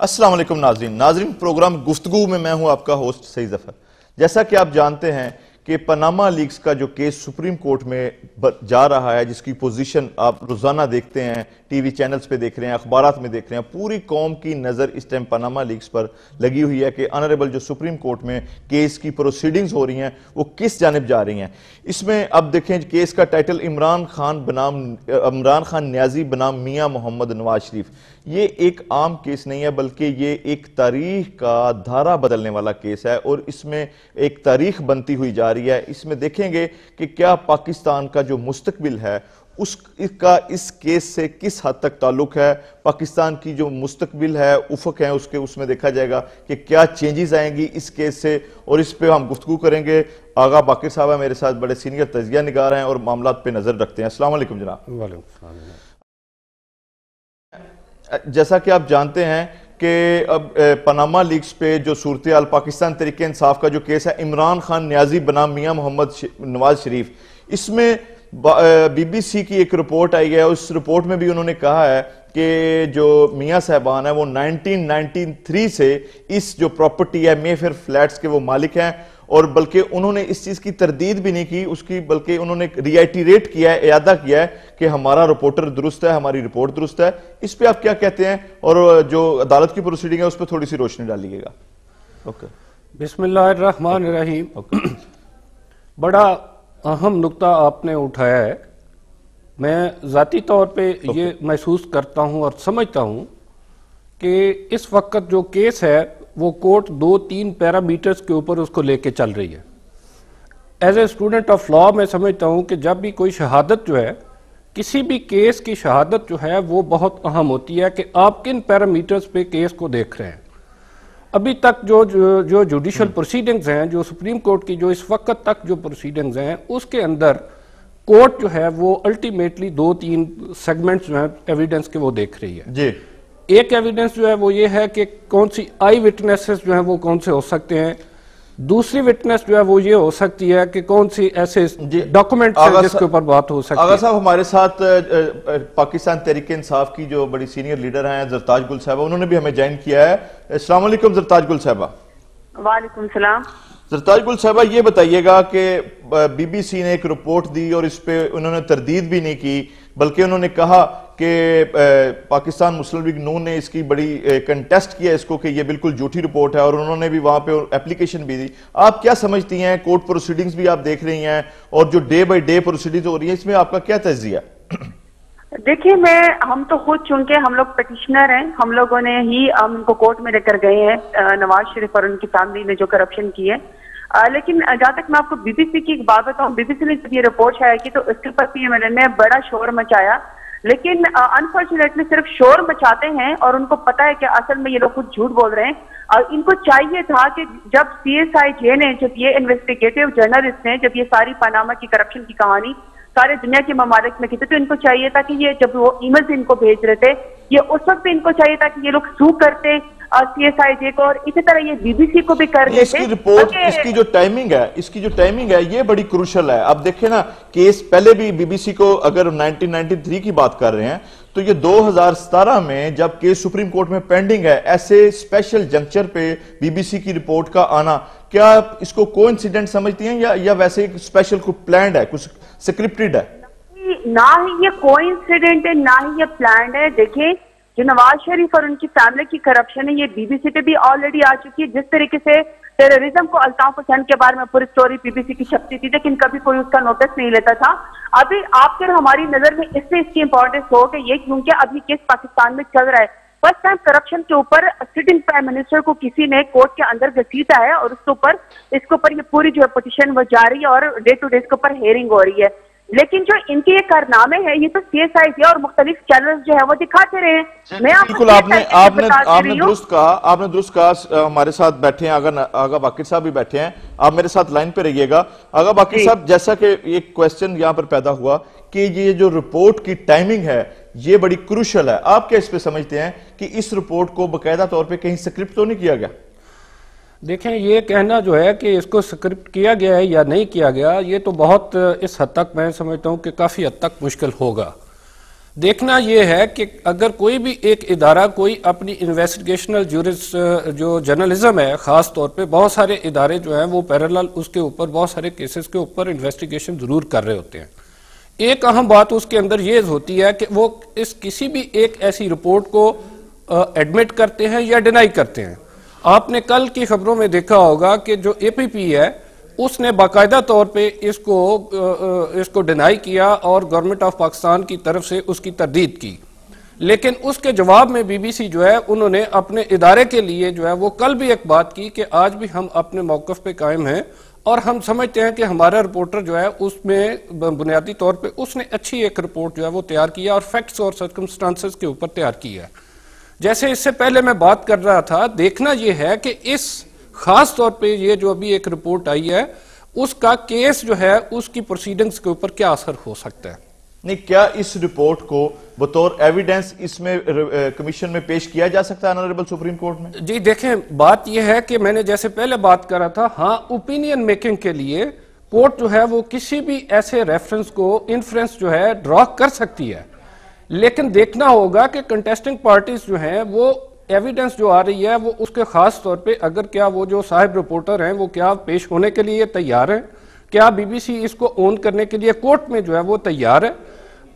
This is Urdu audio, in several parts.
السلام علیکم ناظرین۔ ناظرین، پروگرام گفتگو میں میں ہوں آپ کا ہوسٹ سعید ظفر۔ جیسا کہ آپ جانتے ہیں کہ پناما لیگز کا جو کیس سپریم کورٹ میں جا رہا ہے، جس کی پوزیشن آپ روزانہ دیکھتے ہیں، ٹی وی چینلز پہ دیکھ رہے ہیں، اخبارات میں دیکھ رہے ہیں، پوری قوم کی نظر اس ٹائم پناما لیگز پر لگی ہوئی ہے کہ آنریبل جو سپریم کورٹ میں کیس کی پروسیڈنگز ہو رہی ہیں، وہ کس جانب جا رہی ہیں؟ اس میں اب دیکھیں کیس کا ٹائٹل عمران خان بنام، عمران خان نیازی بنام میاں محمد نواز شریف۔ یہ ایک عام کیس نہیں ہے، بلکہ یہ ایک تاریخ کا دھارا بدلنے والا کیس ہے اور اس میں ایک تاریخ بنتی ہوئی جا رہی ہے۔ اس میں دیکھیں گے کہ کیا پاکستان کا جو مستقبل ہے، اس کا اس کیس سے کس حد تک تعلق ہے؟ پاکستان کی جو مستقبل ہے، افق ہے اس کے، اس میں دیکھا جائے گا کہ کیا چینجز آئیں گی اس کیس سے اور اس پہ ہم گفتگو کریں گے۔ آغا باقر صاحب میرے ساتھ، بڑے سینئر تجزیہ نگار ہیں اور معاملات پہ نظر رکھتے ہیں۔ السلام علیکم جناب۔ وعلیکم السلام جیسا کہ آپ جانتے ہیں کہ اب پناما لیگز پہ جو صورتحال پاکستان طریقے انصاف کا جو کیس ہے، عمران خان نیازی بنام میاں محمد نواز شریف۔ اس میں بی بی سی کی ایک رپورٹ آئی ہے۔ اس رپورٹ میں بھی انہوں نے کہا ہے کہ جو میاں صاحبان ہیں، وہ نائنٹین نائنٹین تھری سے اس جو پراپرٹی ہے مے فیر فلیٹس کے وہ مالک ہیں۔ اور بلکہ انہوں نے اس چیز کی تردید بھی نہیں کی اس کی بلکہ انہوں نے ریٹ کیا ہے اعادہ کیا ہے کہ ہمارا رپورٹر درست ہے ہماری رپورٹ درست ہے۔ اس پہ آپ کیا کہتے ہیں؟ اور جو عدالت کی پروسیڈنگ ہے اس پہ تھوڑی سی روشنی ڈالیے گا۔ بسم اللہ الرحمن الرحیم۔ بڑا اہم نقطہ آپ نے اٹھایا ہے۔ میں ذاتی طور پہ یہ محسوس کرتا ہوں اور سمجھتا ہوں کہ اس وقت جو کیس ہے وہ کورٹ دو تین پیرامیٹرز کے اوپر اس کو لے کے چل رہی ہے۔ As a student of law میں سمجھتا ہوں کہ جب بھی کوئی شہادت جو ہے کسی بھی کیس کی شہادت جو ہے وہ بہت اہم ہوتی ہے کہ آپ کن پیرامیٹرز پہ کیس کو دیکھ رہے ہیں۔ ابھی تک جو جو جوڈیشل پروسیڈنگز ہیں جو سپریم کورٹ کی جو اس وقت تک جو پروسیڈنگز ہیں اس کے اندر کورٹ جو ہے وہ الٹیمیٹلی دو تین سیگمنٹس جو ہیں ایویڈنس کے وہ دیکھ رہی ہے۔ جی۔ ایک ایویڈنس جو ہے وہ یہ ہے کہ کون سی آئی وٹنسز جو ہیں وہ کون سے ہو سکتے ہیں۔ دوسری وٹنس جو ہے وہ یہ ہو سکتی ہے کہ کون سی ایسے ڈاکومنٹ ہیں جس کے اوپر بات ہو سکتی ہے۔ آغا صاحب ہمارے ساتھ پاکستان تحریک انصاف کی جو بڑی سینئر لیڈر ہیں زرتاج گل صاحبہ انہوں نے بھی ہمیں جائن کیا ہے۔ السلام علیکم زرتاج گل صاحبہ۔ وعلیکم السلام۔ زرتاج گل صاحبہ یہ بتائیے گا کہ بی بی سی نے ایک رپورٹ دی اور اس پہ انہوں نے تردید بھی نہیں کی بلکہ انہوں نے کہا کہ پاکستان مسلم لیگ نون نے اس کی بڑی کنٹیسٹ کیا اس کو کہ یہ بالکل جھوٹی رپورٹ ہے اور انہوں نے بھی وہاں پہ اپلیکیشن بھی دی۔ آپ کیا سمجھتی ہیں؟ کورٹ پروسیڈنگز بھی آپ دیکھ رہی ہیں اور جو ڈے بائی ڈے پروسیڈنگز ہو رہی ہیں، اس میں آپ کا کیا تجزیہ دیکھیں میں، ہم تو خود چونکہ ہم لوگ پٹیشنر ہیں، ہم لوگوں نے ہی ان کو کورٹ میں لے کر گئے ہیں نواز شریف اور ان کی فیملی نے جو کرپشن کی ہے۔ لیکن جہاں تک میں آپ کو بی بی سی کی ایک بات بتاؤں بی بی سی نے جب یہ رپورٹ شائع کی تو اس کے اوپر پی ایم ایل نے بڑا شور مچایا۔ لیکن انفارچونیٹلی صرف شور مچاتے ہیں اور ان کو پتا ہے کہ اصل میں یہ لوگ کچھ جھوٹ بول رہے ہیں۔ اور ان کو چاہیے تھا کہ جب سی ایس آئی جے نے، جب یہ انویسٹیگیٹو جرنلسٹ نے جب یہ ساری پاناما کی کرپشن کی کہانی سارے دنیا کے ممالک میں کی تھی تو ان کو چاہیے تھا کہ یہ جب وہ ای ان کو بھیج رہے تھے یہ اس وقت بھی ان کو چاہیے تھا کہ یہ لوگ سو کرتے سی ایس آئی جے کو اور اسی طرح یہ بی بی سی کو بھی کر دیتے۔ اس کی رپورٹ اس کی جو ٹائمنگ ہے اس کی جو ٹائمنگ ہے یہ بڑی کروشل ہے۔ اب دیکھیں نا کیس پہلے بھی بی بی سی کو اگر نائنٹین نائنٹی تھری کی بات کر رہے ہیں تو یہ دو ہزار ستارہ میں جب کیس سپریم کورٹ میں پینڈنگ ہے ایسے اسپیشل جنکچر پہ بی بی سی کی رپورٹ کا آنا کیا اس کو کو انسیڈنٹ سمجھتی ہیں یا ویسے ایک اسپیشل کو پلانڈ ہے، کچھ سکرپٹڈ ہے؟ نہ ہی یہ کو انسیڈنٹ ہے، نہ ہی یہ پلانڈ ہے۔ دیکھیں، جو نواز شریف اور ان کی فیملی کی کرپشن ہے، یہ بی بی سی پہ بھی آلریڈی آ چکی ہے۔ جس طریقے سے ٹیررزم کو الطاف حسین کے بارے میں پوری سٹوری بی بی سی کی چھپتی تھی، لیکن کبھی کوئی اس کا نوٹس نہیں لیتا تھا۔ ابھی آپ کے ہماری نظر میں اس سے اس کی امپورٹنس ہو کہ یہ کیونکہ ابھی کس پاکستان میں چل رہا ہے۔ فرسٹ ٹائم کرپشن کے اوپر سٹنگ پرائم منسٹر کو کسی نے کورٹ کے اندر گھسیٹا ہے اور اس کے اوپر اس کے اوپر یہ پوری جو ہے پٹیشن وہ جاری ہے اور ڈے ٹو ڈے اس کے اوپر ہیئرنگ ہو رہی ہے۔ لیکن جو ان کے یہ کارنامے ہیں یہ تو سی ایس آئی سی اور مختلف چینلز جو ہے وہ دکھاتے رہے ہیں۔ میں بالکل آپ نے آپ نے آپ نے درست کہا آپ نے درست کہا ہمارے ساتھ بیٹھے ہیں آگا باقر صاحب بھی بیٹھے ہیں آپ میرے ساتھ لائن پہ رہیے گا۔ آگا باقر جی۔ صاحب جیسا کہ ایک کوئسٹن یہاں پر پیدا ہوا کہ یہ جو رپورٹ کی ٹائمنگ ہے یہ بڑی کروشل ہے۔ آپ کیا اس پہ سمجھتے ہیں کہ اس رپورٹ کو باقاعدہ طور پہ کہیں سکرپٹ تو نہیں کیا گیا؟ دیکھیں، یہ کہنا جو ہے کہ اس کو سکرپٹ کیا گیا ہے یا نہیں کیا گیا، یہ تو بہت اس حد تک میں سمجھتا ہوں کہ کافی حد تک مشکل ہوگا۔ دیکھنا یہ ہے کہ اگر کوئی بھی ایک ادارہ، کوئی اپنی انویسٹیگیشنل جورس جو جرنلزم ہے، خاص طور پہ بہت سارے ادارے جو ہیں، وہ پیرالل اس کے اوپر بہت سارے کیسز کے اوپر انویسٹیگیشن ضرور کر رہے ہوتے ہیں۔ ایک اہم بات اس کے اندر یہ ہوتی ہے کہ وہ اس کسی بھی ایک ایسی رپورٹ کو ایڈمٹ کرتے ہیں یا ڈینائی کرتے ہیں۔ آپ نے کل کی خبروں میں دیکھا ہوگا کہ جو اے پی پی ہے، اس نے باقاعدہ طور پہ اس کو اس کو ڈینائی کیا اور گورنمنٹ آف پاکستان کی طرف سے اس کی تردید کی۔ لیکن اس کے جواب میں بی بی سی جو ہے، انہوں نے اپنے ادارے کے لیے جو ہے، وہ کل بھی ایک بات کی کہ آج بھی ہم اپنے موقف پہ قائم ہیں اور ہم سمجھتے ہیں کہ ہمارا رپورٹر جو ہے، اس میں بنیادی طور پہ اس نے اچھی ایک رپورٹ جو ہے، وہ تیار کیا اور فیکٹس اور سرکمسٹانسز کے اوپر تیار کیا ہے۔ جیسے اس سے پہلے میں بات کر رہا تھا دیکھنا یہ ہے کہ اس خاص طور پہ یہ جو ابھی ایک رپورٹ آئی ہے اس کا کیس جو ہے اس کی پروسیڈنگز کے اوپر کیا اثر ہو سکتا ہے؟ نہیں کیا اس رپورٹ کو بطور ایویڈنس اس میں کمیشن میں پیش کیا جا سکتا ہے انریبل سپریم کورٹ میں؟ جی دیکھیں بات یہ ہے کہ میں نے جیسے پہلے بات کرا تھا ہاں اوپینین میکنگ کے لیے کورٹ جو ہے وہ کسی بھی ایسے ریفرنس کو انفرنس جو ہے ڈرا کر سکتی ہے۔ لیکن دیکھنا ہوگا کہ کنٹیسٹنگ پارٹیز جو ہیں، وہ ایویڈنس جو آ رہی ہے، وہ اس کے خاص طور پہ اگر کیا وہ جو صاحب رپورٹر ہیں، وہ کیا پیش ہونے کے لیے تیار ہیں؟ کیا بی بی سی اس کو اون کرنے کے لیے کورٹ میں جو ہے وہ تیار ہے؟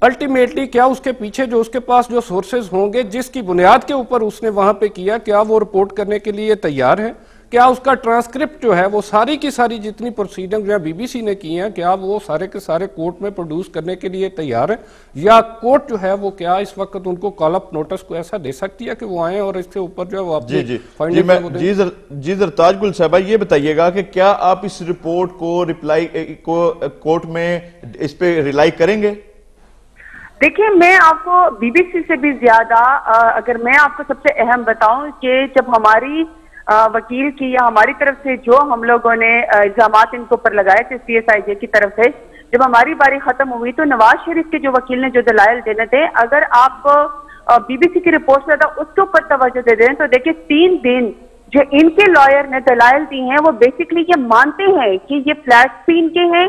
الٹیمیٹلی کیا اس کے پیچھے جو اس کے پاس جو سورسز ہوں گے، جس کی بنیاد کے اوپر اس نے وہاں پہ کیا کیا وہ رپورٹ کرنے کے لیے تیار ہیں؟ کیا اس کا ٹرانسکرپٹ جو ہے وہ ساری کی ساری جتنی پروسیڈنگ جو ہے بی بی سی نے کی ہیں کیا وہ سارے کے سارے کورٹ میں پروڈیوس کرنے کے لیے تیار ہیں؟ یا کورٹ جو ہے وہ کیا اس وقت ان کو کال اپ نوٹس کو ایسا دے سکتی ہے کہ وہ آئیں اور اس کے اوپر جو ہے وہ جی جی۔ جی میں جی جی زرتاج گل صاحبہ یہ بتائیے گا کہ کیا آپ اس رپورٹ کو ریپلائی کو کورٹ میں اس پہ ریلائی کریں گے؟ دیکھیں میں آپ کو بی بی سی سے بھی زیادہ اگر میں آپ کو سب سے اہم بتاؤں کہ جب ہماری وکیل کی یا ہماری طرف سے جو ہم لوگوں نے الزامات ان کو پر لگائے تھے سی ایس آئی جے کی طرف سے، جب ہماری باری ختم ہوئی تو نواز شریف کے جو وکیل نے جو دلائل دینے تھے، اگر آپ بی بی سی کی رپورٹ سے اس کے اوپر توجہ دے دیں تو دیکھیں تین دن جو ان کے لائر نے دلائل دی ہیں، وہ بیسکلی یہ مانتے ہیں کہ یہ فلیٹ بھی ان کے ہیں،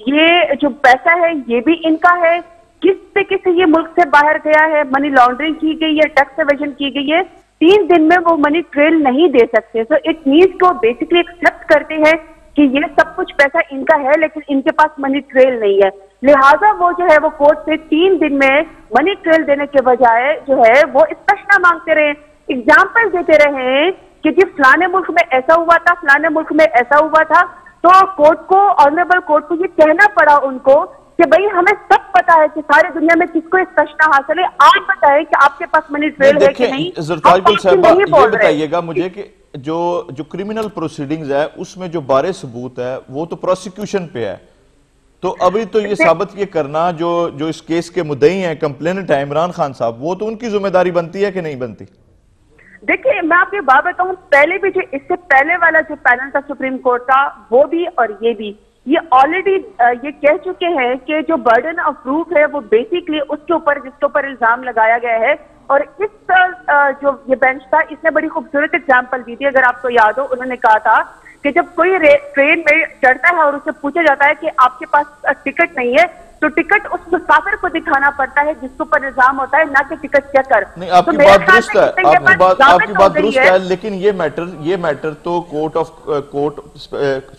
یہ جو پیسہ ہے یہ بھی ان کا ہے، کس سے کس یہ ملک سے باہر گیا ہے منی لانڈرنگ کی گئی ہے ٹیکس ایویژن کی گئی ہے تین دن میں وہ منی ٹریل نہیں دے سکتے. سو اٹ مینس کو بیسکلی ایکسپٹ کرتے ہیں کہ یہ سب کچھ پیسہ ان کا ہے لیکن ان کے پاس منی ٹریل نہیں ہے. لہٰذا وہ جو ہے وہ کورٹ سے تین دن میں منی ٹریل دینے کے بجائے جو ہے وہ اسپشنا مانگتے رہے. اگزامپل دیتے رہے کہ جی فلانے ملک میں ایسا ہوا تھا، فلانے ملک میں ایسا ہوا تھا. تو کورٹ کو آنریبل کورٹ کو یہ کہنا پڑا ان کو کہ بھئی ہمیں سب پتا ہے کہ سارے دنیا میں کس کو اس کشنا حاصل ہے۔ آپ بتائیں کہ آپ کے پاس منی ٹریل ہے کہ نہیں؟ زرطاج گل صاحبہ یہ بتائیے گا مجھے کہ جو جو کریمنل پروسیڈنگز ہے اس میں جو بارے ثبوت ہے وہ تو پروسیکیوشن پہ ہے۔ تو ابھی تو یہ ثابت یہ کرنا جو جو اس کیس کے مدعی ہیں کمپلینٹ ہے عمران خان صاحب وہ تو ان کی ذمہ داری بنتی ہے کہ نہیں بنتی؟ دیکھیں میں آپ کے بات بتاؤں پہلے بھی جو اس سے پہلے والا جو پینل تھا سپریم کورٹ کا وہ بھی اور یہ بھی۔ یہ آلریڈی یہ کہہ چکے ہیں کہ جو برڈن آف پروف ہے وہ بیسکلی اس کے اوپر، جس کے اوپر الزام لگایا گیا ہے۔ اور اس جو یہ بینچ تھا، اس نے بڑی خوبصورت اگزامپل دی تھی۔ اگر آپ کو یاد ہو، انہوں نے کہا تھا کہ جب کوئی ٹرین میں چڑھتا ہے اور اسے پوچھا جاتا ہے کہ آپ کے پاس ٹکٹ نہیں ہے تو ٹکٹ اس مسافر کو دکھانا پڑتا ہے جس کے اوپر نظام ہوتا ہے نہ کہ ٹکٹ چیک کر۔ نہیں آپ کی بات درست ہے آپ کی بات درست ہے۔ لیکن یہ میٹر یہ میٹر تو court of court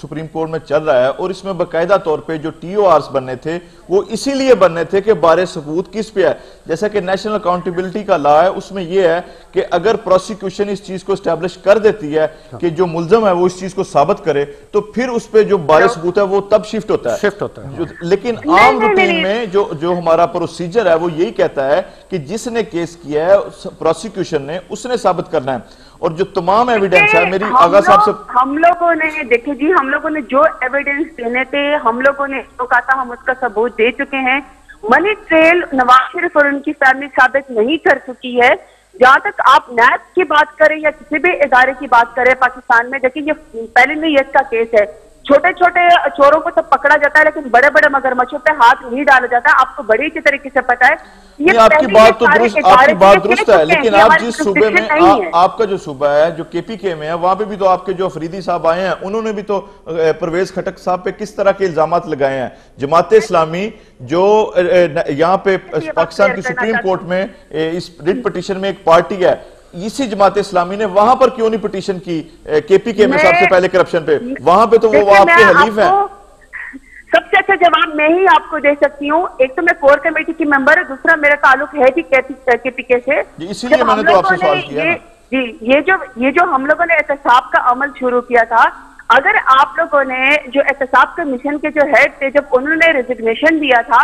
Supreme Court میں چل رہا ہے اور اس میں باقاعدہ طور پہ جو ٹی او آرز بننے تھے وہ اسی لیے بننے تھے کہ بارے ثبوت کس پہ ہے۔ جیسا کہ نیشنل اکاؤنٹیبلٹی کا لا ہے اس میں یہ ہے کہ اگر پروسیکیوشن اس چیز کو اسٹیبلش کر دیتی ہے کہ جو ملزم ہے وہ اس چیز کو ثابت کرے تو پھر اس پہ جو بارے ثبوت ہے وہ تب شفٹ ہوتا ہے۔ شفٹ ہوتا ہے۔ لیکن عام روٹین میں جو جو ہمارا پروسیجر ہے وہ یہی کہتا ہے کہ جس نے کیس کیا ہے پروسیکیوشن نے اس نے ثابت کرنا ہے۔ اور جو تمام ایویڈنس ہے میری آغا صاحب سے ہم لوگوں نے دیکھیں جی ہم لوگوں نے جو ایویڈنس دینے تھے ہم لوگوں نے جو کہا تھا ہم اس کا ثبوت دے چکے ہیں۔ منی ٹریل نواز شریف اور ان کی فیملی ثابت نہیں کر چکی ہے۔ جہاں تک آپ نیب کی بات کریں یا کسی بھی ادارے کی بات کریں، پاکستان میں، دیکھیں یہ پہلے نہیں یہ کا کیس ہے۔ چھوٹے چھوٹے چوروں کو تو پکڑا جاتا ہے لیکن بڑے بڑے مگرمچھوں پہ ہاتھ نہیں ڈالا جاتا۔ ہے آپ کو بڑی اچھی طریقے سے پتا ہے۔ یہ آپ کی بات تو درست آپ کی بات درست ہے لیکن آپ جس صوبے میں آپ کا جو صوبہ ہے جو کے پی کے میں ہے وہاں پہ بھی تو آپ کے جو افریدی صاحب آئے ہیں انہوں نے بھی تو پرویز کھٹک صاحب پہ کس طرح کے الزامات لگائے ہیں؟ جماعت اسلامی جو یہاں پہ پاکستان کی سپریم کورٹ میں اس ریٹ پٹیشن میں ایک پارٹی ہے اسی جماعت اسلامی نے وہاں پر کیوں نہیں پٹیشن کی؟ کے پی کے میں سب سے پہلے کرپشن پہ۔ وہاں پہ تو وہ آپ کے حلیف ہیں۔ سب سے اچھا جواب میں ہی آپ کو دے سکتی ہوں۔ ایک تو میں کور کمیٹی کی ممبر ہے دوسرا میرا تعلق ہے جی کے پی کے سے۔ جی، اسی لیے میں نے تو آپ سے سوال کیا جی یہ جو یہ جو ہم لوگوں نے احتساب کا عمل شروع کیا تھا اگر آپ لوگوں نے جو احتساب کے مشن کے جو ہیڈ تھے، جب انہوں نے ریزگنیشن دیا تھا،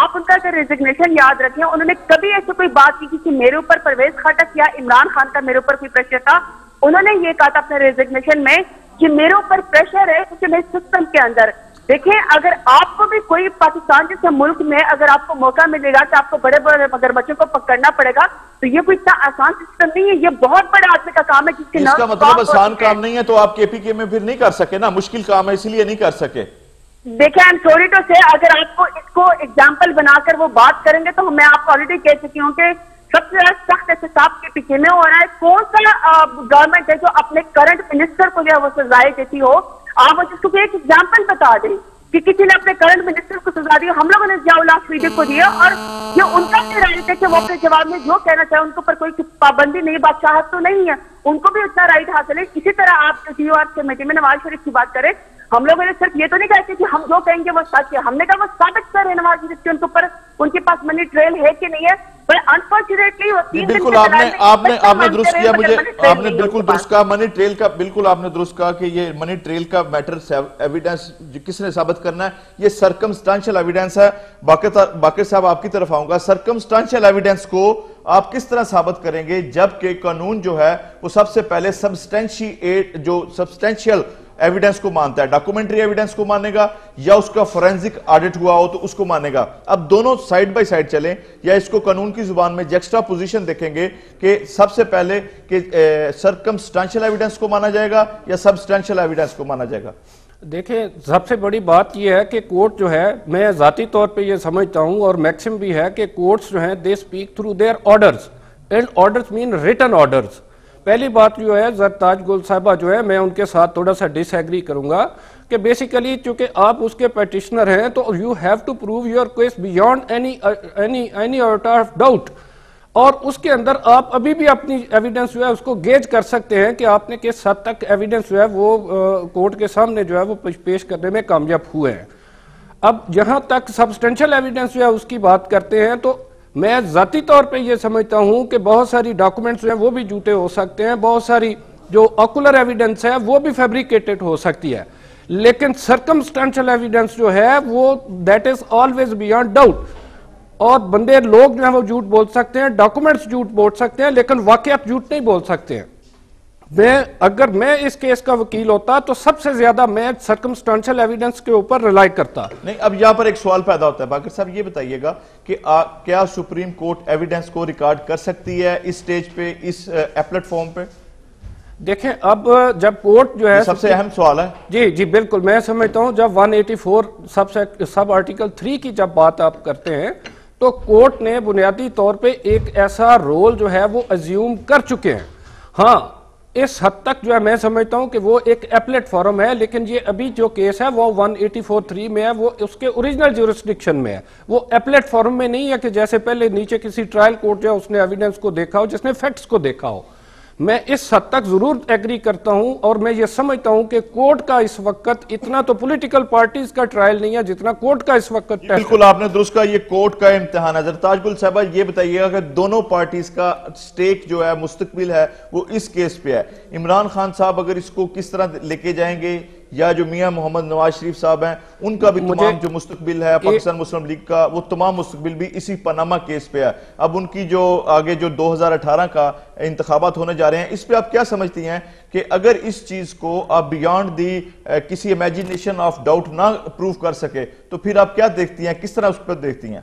آپ ان کا اگر ریزگنیشن یاد رکھیں، انہوں نے کبھی ایسے کوئی بات کی کہ میرے اوپر پرویز خاٹک یا عمران خان کا میرے اوپر کوئی پریشر تھا؟ انہوں نے یہ کہا تھا اپنے ریزگنیشن میں کہ میرے اوپر پریشر ہے کیونکہ میں سسٹم کے اندر دیکھیں اگر آپ کو بھی کوئی پاکستان جیسے ملک میں اگر آپ کو موقع ملے گا کہ آپ کو بڑے بڑے مگر بچوں کو پکڑنا پڑے گا تو یہ کوئی اتنا آسان سسٹم نہیں ہے یہ بہت بڑا آدمی کا کام ہے جس کے کا مطلب آسان کام نہیں ہے تو آپ کے پی کے میں پھر نہیں کر سکے نا مشکل کام ہے اسی لیے نہیں کر سکے۔ دیکھیں ایم سوری ٹو سے اگر آپ کو اس کو ایگزامپل بنا کر وہ بات کریں گے تو میں آپ کو آلریڈی کہہ چکی ہوں کہ سب سے زیادہ سخت احتساب کے پیچھے میں ہو رہا ہے۔ کون سا گورنمنٹ ہے جو اپنے کرنٹ منسٹر کو جو ہے وہ سزائے دیتی ہو؟ آپ مجھے اس کو ایک ایگزامپل بتا دیں کہ کسی نے اپنے کرنٹ منسٹر کو سزا دیا ہم لوگوں نے ضیاء ویڈیو کو دیا اور یہ ان کا رائٹ ہے کہ وہ اپنے جواب میں جو کہنا چاہے ان کو پر کوئی پابندی نہیں، بادشاہت تو نہیں ہے۔ ان کو بھی اتنا رائٹ حاصل ہے۔ اسی طرح آپ ڈی او آر کمیٹی میں نواز شریف کی بات کریں ہم لوگوں نے صرف یہ تو نہیں کہتے کہ ہم جو کہیں گے وہ سچ ہے۔ ہم نے کہا وہ ثابت کر ہے نواز شریف کے ان کے اوپر ان کے پاس منی ٹریل ہے کہ نہیں ہے؟ جی، بالکل آپ نے آپ نے آپ نے درست کیا مجھے آپ نے بالکل درست کہا۔ منی ٹریل کا بالکل آپ نے درست کہا کہ یہ منی ٹریل کا میٹر ایویڈنس کس نے ثابت کرنا ہے یہ سرکمسٹانشل ایویڈنس ہے۔ باقر صاحب آپ کی طرف آؤں گا۔ سرکمسٹانشل ایویڈنس کو آپ کس طرح ثابت کریں گے؟ جبکہ قانون جو ہے وہ سب سے پہلے سبسٹینشی جو سبسٹینشیل ایویڈنس کو مانتا ہے۔ ڈاکومنٹری ایویڈنس کو مانے گا یا اس کا فورنزک آڈٹ ہوا ہو تو اس کو مانے گا۔ اب دونوں سائیڈ بائی سائیڈ چلیں یا اس کو قانون کی زبان میں جیکسٹا پوزیشن دیکھیں گے کہ سب سے پہلے کہ سرکمسٹانشل ایویڈنس کو مانا جائے گا یا سبسٹانشل ایویڈنس کو مانا جائے گا۔ دیکھیں، سب سے بڑی بات یہ ہے کہ کورٹ جو ہے، میں ذاتی طور پہ یہ سمجھتا ہوں اور میکسم بھی ہے کہ کورٹس جو ہیں they speak through their orders and orders mean written orders پہلی بات جو ہے زرتاج گل صاحبہ جو ہے، میں ان کے ساتھ تھوڑا سا ڈس ایگری کروں گا کہ بیسیکلی چونکہ آپ اس کے پیٹیشنر ہیں، تو you have to prove your case beyond any of doubt اور اس کے اندر آپ ابھی بھی اپنی ایویڈنس جو ہے، اس کو گیج کر سکتے ہیں کہ آپ نے کس حد تک ایویڈنس جو ہے، وہ کورٹ کے سامنے جو ہے، وہ پیش کرنے میں کامیاب ہوئے ہیں۔ اب جہاں تک سبسٹینشل ایویڈنس جو ہے، اس کی بات کرتے ہیں، تو میں ذاتی طور پہ یہ سمجھتا ہوں کہ بہت ساری ڈاکومنٹس ہیں وہ بھی جھوٹے ہو سکتے ہیں، بہت ساری جو آکولر ایویڈنس ہے وہ بھی فیبریکیٹڈ ہو سکتی ہے۔ لیکن سرکمسٹانشل ایویڈنس جو ہے وہ that is always beyond doubt اور بندے لوگ جو ہیں وہ جھوٹ بول سکتے ہیں ڈاکومنٹس جھوٹ بول سکتے ہیں، لیکن واقعات جھوٹ نہیں بول سکتے ہیں۔ میں اگر میں اس کیس کا وکیل ہوتا تو سب سے زیادہ میں سرکمسٹانشل ایویڈنس کے اوپر ریلائی کرتا۔ نہیں اب یہاں پر ایک سوال پیدا ہوتا ہے۔ باقر صاحب یہ بتائیے گا کہ کیا سپریم کورٹ ایویڈنس کو ریکارڈ کر سکتی ہے اس سٹیج پہ اس ایپلٹ فارم پہ؟ دیکھیں اب جب کورٹ جو ہے سب سے اہم سوال ہے۔ جی جی بالکل۔ میں سمجھتا ہوں جب 184 سب سے سب آرٹیکل 3 کی جب بات آپ کرتے ہیں تو کورٹ نے بنیادی طور پہ ایک ایسا رول جو ہے وہ ازیوم کر چکے ہیں۔ ہاں اس حد تک جو ہے میں سمجھتا ہوں کہ وہ ایک ایپلیٹ فارم ہے، لیکن یہ ابھی جو کیس ہے وہ 184.3 میں ہے، وہ اس کے اوریجنل جورسڈکشن میں ہے۔ وہ ایپلیٹ فارم میں نہیں ہے کہ جیسے پہلے نیچے کسی ٹرائل کورٹ جو اس نے ایویڈنس کو دیکھا ہو، جس نے فیکٹس کو دیکھا ہو۔ میں اس حد تک ضرور ایگری کرتا ہوں اور میں یہ سمجھتا ہوں کہ کورٹ کا اس وقت اتنا تو پولیٹیکل پارٹیز کا ٹرائل نہیں ہے جتنا کورٹ کا اس وقت بالکل آپ نے درست کہا یہ کورٹ کا امتحان ہے۔ تاج گل صاحبہ یہ بتائیے گا کہ دونوں پارٹیز کا سٹیک جو ہے مستقبل ہے وہ اس کیس پہ ہے۔ عمران خان صاحب اگر اس کو کس طرح لے کے جائیں گے؟ یا جو میاں محمد نواز شریف صاحب ہیں ان کا بھی تمام جو مستقبل ہے پاکستان مسلم لیگ کا وہ تمام مستقبل بھی اسی پاناما کیس پہ ہے۔ اب ان کی جو آگے جو دو ہزار اٹھارہ کا انتخابات ہونے جا رہے ہیں اس پہ آپ کیا سمجھتی ہیں کہ اگر اس چیز کو آپ بیانڈ دی کسی امیجینیشن آف ڈاؤٹ نہ پروف کر سکے تو پھر آپ کیا دیکھتی ہیں؟ کس طرح اس پہ دیکھتی ہیں؟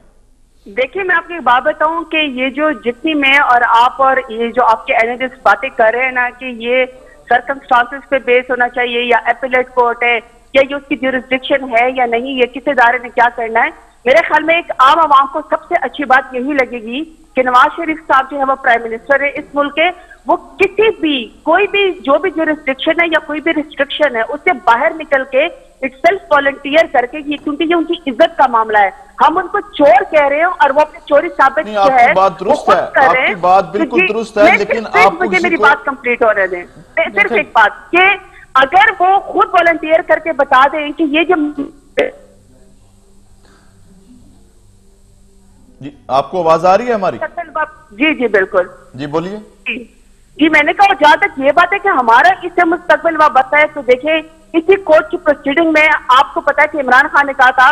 دیکھیں میں آپ کو ایک بات بتاؤں کہ یہ جو جتنی میں اور آپ اور یہ جو آپ کے اینالسٹ باتیں کر رہے ہیں نا کہ یہ سرکمسٹانسز پہ بیس ہونا چاہیے یا اپیلیٹ کورٹ ہے یا یہ اس کی جورسڈکشن ہے یا نہیں، یہ کس ادارے نے کیا کرنا ہے؟ میرے خیال میں ایک عام عوام کو سب سے اچھی بات یہی لگے گی کہ نواز شریف صاحب جو ہے وہ پرائم منسٹر ہے اس ملک کے۔ وہ کسی بھی کوئی بھی جو بھی جو ریسٹرکشن ہے یا کوئی بھی ریسٹرکشن ہے اس سے باہر نکل کے ایک سیلف والنٹیئر کر کے یہ کیونکہ یہ ان کی عزت کا معاملہ ہے۔ ہم ان کو چور کہہ رہے ہیں اور وہ اپنی چوری ثابت جو ہے بات درست ہے، آپ رہے کی بات بالکل جی، درست ہے، لیکن آپ مجھے میری بات کمپلیٹ ہونے دیں۔ میں صرف۔ ایک بات کہ اگر وہ خود والنٹیئر کر کے بتا دیں کہ یہ جو جی آپ کو آواز آ رہی ہے ہماری؟ جی جی بالکل۔ جی بولیے۔ جی میں نے کہا جہاں تک یہ بات ہے کہ ہمارا اس سے مستقبل وابستہ ہے، تو دیکھیں، اسی کورٹ کی پروسیڈنگ میں آپ کو پتا ہے کہ عمران خان نے کہا تھا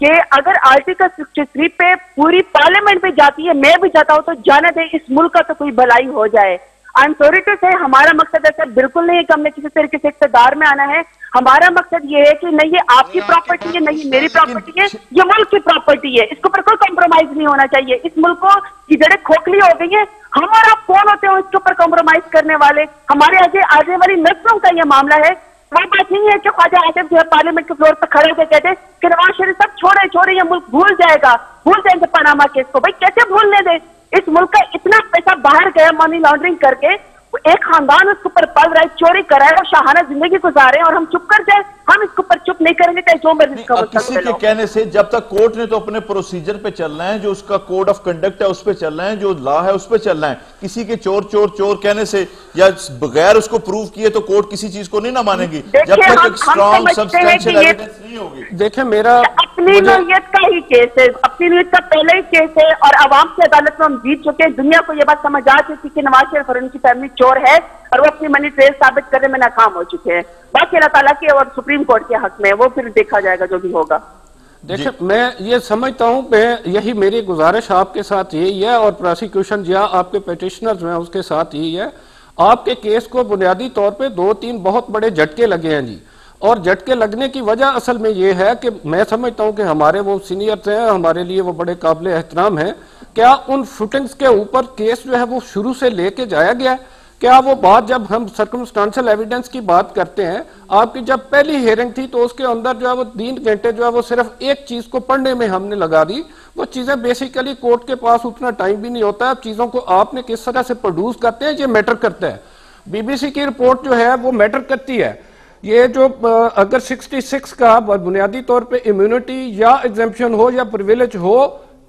کہ اگر آرٹیکل سکسٹی تھری پہ پوری پارلیمنٹ پہ جاتی ہے، میں بھی جاتا ہوں تو جانے دیں، اس ملک کا تو کوئی بھلائی ہو جائے۔ آئی سوری ٹو سے ہمارا مقصد ایسا بالکل نہیں ہے کہ ہم نے کسی طریقے سے اقتدار میں آنا ہے۔ ہمارا مقصد یہ ہے کہ نہیں یہ آپ کی پراپرٹی ہے نہیں میری پراپرٹی ہے یہ ملک کی پراپرٹی ہے۔ اس کے اوپر کوئی کمپرومائز نہیں ہونا چاہیے۔ اس ملک کو کی جڑیں کھوکھلی ہو گئی ہیں ہم اور آپ کون ہوتے ہیں اس کے اوپر کمپرومائز کرنے والے؟ ہمارے آگے آنے والی نسلوں کا یہ معاملہ ہے۔ وہ بات نہیں ہے کہ خواجہ آصف جو ہے پارلیمنٹ کے فلور پہ کھڑے ہو کے کہتے کہ نواز شریف صاحب چھوڑے چھوڑے یہ ملک بھول جائے گا۔ بھول جائیں گے پاناما کیس کو۔ بھائی کیسے بھولنے دیں؟ اس ملک کا اتنا پیسہ باہر گیا منی لانڈرنگ کر کے۔ ایک خاندان اس کے اوپر پل رہا ہے چوری کرا ہے اور شاہانہ زندگی گزارے ہیں اور ہم چپ کر جائیں ہم اس کے اوپر چپ نہیں کریں گے چاہے جو مرضی اس کا اب کسی کے کہنے سے جب تک کورٹ نے تو اپنے پروسیجر پہ چلنا ہے جو اس کا کوڈ آف کنڈکٹ ہے اس پہ چلنا ہے جو لا ہے اس پہ چلنا ہے۔ کسی کے چور چور چور کہنے سے یا بغیر اس کو پروف کیے تو کورٹ کسی چیز کو نہیں نہ مانے گی۔ جب دیکھیں، تک ہم- ایک سٹرانگ سمجھتے ہیں کہ سبسٹینشل یہ- ایویڈنس نہیں ہوگی۔ دیکھیں میرا اپنی نوعیت کا ہی کیس ہے اپنی نوعیت کا پہلے ہی کیس ہے اور عوام کی عدالت میں ہم جیت چکے ہیں۔ دنیا کو یہ بات سمجھ آ چکی کہ نواز شریف اور ان کی فیملی چور ہے اور وہ اپنی منی ٹریل ثابت کرنے میں ناکام ہو چکے ہیں۔ باقی اللہ تعالیٰ کے اور سپریم کورٹ کے حق میں وہ پھر دیکھا جائے گا جو بھی ہوگا۔ دیکھیں میں یہ سمجھتا ہوں میں یہی میری گزارش آپ کے ساتھ یہی ہے اور پروسیکیوشن یا آپ کے پیٹیشنرز ہیں اس کے ساتھ یہی ہے۔ آپ کے کیس کو بنیادی طور پہ دو تین بہت بڑے جھٹکے لگے ہیں جی۔ اور جھٹکے لگنے کی وجہ اصل میں یہ ہے کہ میں سمجھتا ہوں کہ ہمارے وہ سینئرز ہیں، ہمارے لیے وہ بڑے قابل احترام ہیں۔ کیا ان فوٹنگز کے اوپر کیس جو ہے وہ شروع سے لے کے جایا گیا؟ ہے کیا وہ بات جب ہم سرکمسٹانشل ایویڈنس کی بات کرتے ہیں، آپ کی جب پہلی ہیرنگ تھی تو اس کے اندر جو ہے وہ تین گھنٹے جو ہے وہ صرف ایک چیز کو پڑھنے میں ہم نے لگا دی۔ وہ چیزیں بیسیکلی کورٹ کے پاس اتنا ٹائم بھی نہیں ہوتا ہے چیزوں کو آپ نے کس طرح سے پروڈیوس کرتے ہیں، یہ میٹر کرتا ہے۔ بی بی سی کی رپورٹ جو ہے وہ میٹر کرتی ہے۔ یہ جو اگر سکسٹی سکس کا بنیادی طور پہ امیونٹی یا ایگزمپشن ہو یا پرویلیج ہو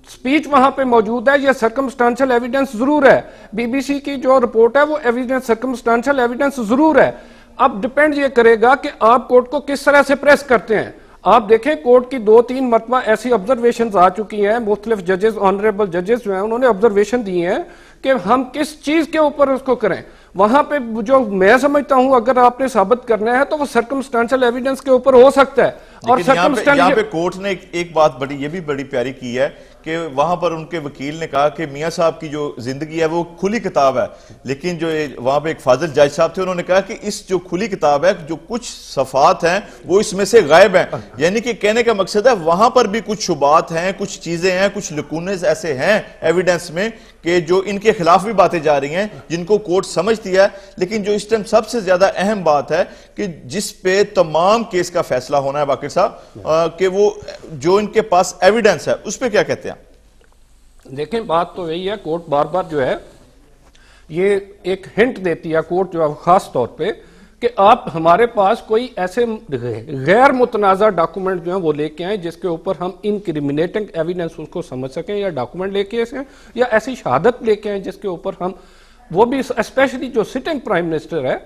سپیچ وہاں پہ موجود ہے، یہ سرکمسٹانشل ایویڈنس ضرور ہے۔ بی بی سی کی جو رپورٹ ہے، وہ ایویڈنس سرکمسٹانشل ایویڈنس ضرور ہے۔ اب ڈپینڈ یہ کرے گا کہ آپ کورٹ کو کس طرح سے پریس کرتے ہیں۔ آپ دیکھیں کورٹ کی دو تین مرتبہ ایسی آبزرویشنز آ چکی ہیں۔ مختلف ججز آنریبل ججز جو ہیں، انہوں نے آبزرویشن دی ہیں کہ ہم کس چیز کے اوپر اس کو کریں۔ وہاں پہ جو میں سمجھتا ہوں اگر آپ نے ثابت کرنا ہے تو وہ سرکمسٹانشل ایویڈنس کے اوپر ہو سکتا ہے۔ اور یہاں پہ, کورٹ نے ایک, بات بڑی یہ بھی بڑی پیاری کی ہے کہ وہاں پر ان کے وکیل نے کہا کہ میاں صاحب کی جو زندگی ہے وہ کھلی کتاب ہے۔ لیکن جو وہاں پہ ایک فاضل جج صاحب تھے انہوں نے کہا کہ اس جو کھلی کتاب ہے جو کچھ صفات ہیں وہ اس میں سے غائب ہیں۔ یعنی کہ کہنے کا مقصد ہے وہاں پر بھی کچھ شبات ہیں کچھ چیزیں ہیں کچھ لکونز ایسے ہیں ایویڈنس میں کہ جو ان کے خلاف بھی باتیں جا رہی ہیں جن کو کورٹ سمجھتی ہے۔ لیکن جو اس ٹائم سب سے زیادہ اہم بات ہے کہ جس پہ تمام کیس کا فیصلہ ہونا ہے باقر صاحب کہ وہ جو ان کے پاس ایویڈنس ہے، اس پہ کیا کہتے ہیں؟ دیکھیں بات تو یہی ہے کورٹ بار بار جو ہے، یہ ایک ہنٹ دیتی ہے کورٹ جو ہے، خاص طور پہ، کہ آپ ہمارے پاس کوئی ایسے غیر متنازع ڈاکومنٹ جو ہیں، وہ لے کے آئیں، جس کے اوپر ہم انکریمنیٹنگ ایویڈنس اس کو سمجھ سکیں، یا ڈاکومنٹ لے کے آئیں یا ایسی شہادت لے کے آئیں، جس کے اوپر ہم، وہ بھی اسپیشلی جو سٹنگ پرائم منسٹر ہے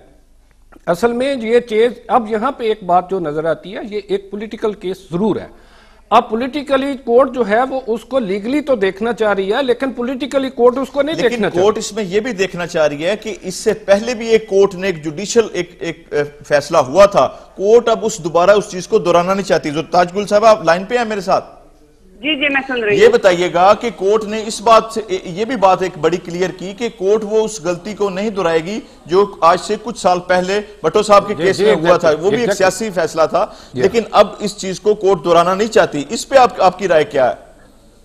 اصل میں یہ چیز اب یہاں پہ ایک بات جو نظر آتی ہے یہ ایک پولیٹیکل کیس ضرور ہے۔ اب پولیٹیکلی کورٹ جو ہے وہ اس کو لیگلی تو دیکھنا چاہ رہی ہے لیکن پولیٹیکلی کورٹ اس کو نہیں لیکن دیکھنا چاہ کورٹ اس میں یہ بھی دیکھنا چاہ رہی ہے کہ اس سے پہلے بھی ایک کورٹ نے ایک جوڈیشل ایک ایک فیصلہ ہوا تھا۔ کورٹ اب اس دوبارہ اس چیز کو دہرانا نہیں چاہتی۔ جو تاج گل صاحب آپ لائن پہ ہیں میرے ساتھ؟ جی جی میں سن رہی یہ بتائیے گا کہ کورٹ نے اس بات سے یہ بھی بات ایک بڑی کلیئر کی کہ کورٹ وہ اس غلطی کو نہیں دہرائے گی جو آج سے کچھ سال پہلے بٹو صاحب کے جی، کیس جی، میں ہوا تھا۔ وہ بھی ایک. سیاسی فیصلہ تھا۔ لیکن اب اس چیز کو کورٹ دہرانا نہیں چاہتی۔ اس پہ آپ آپ کی رائے کیا ہے؟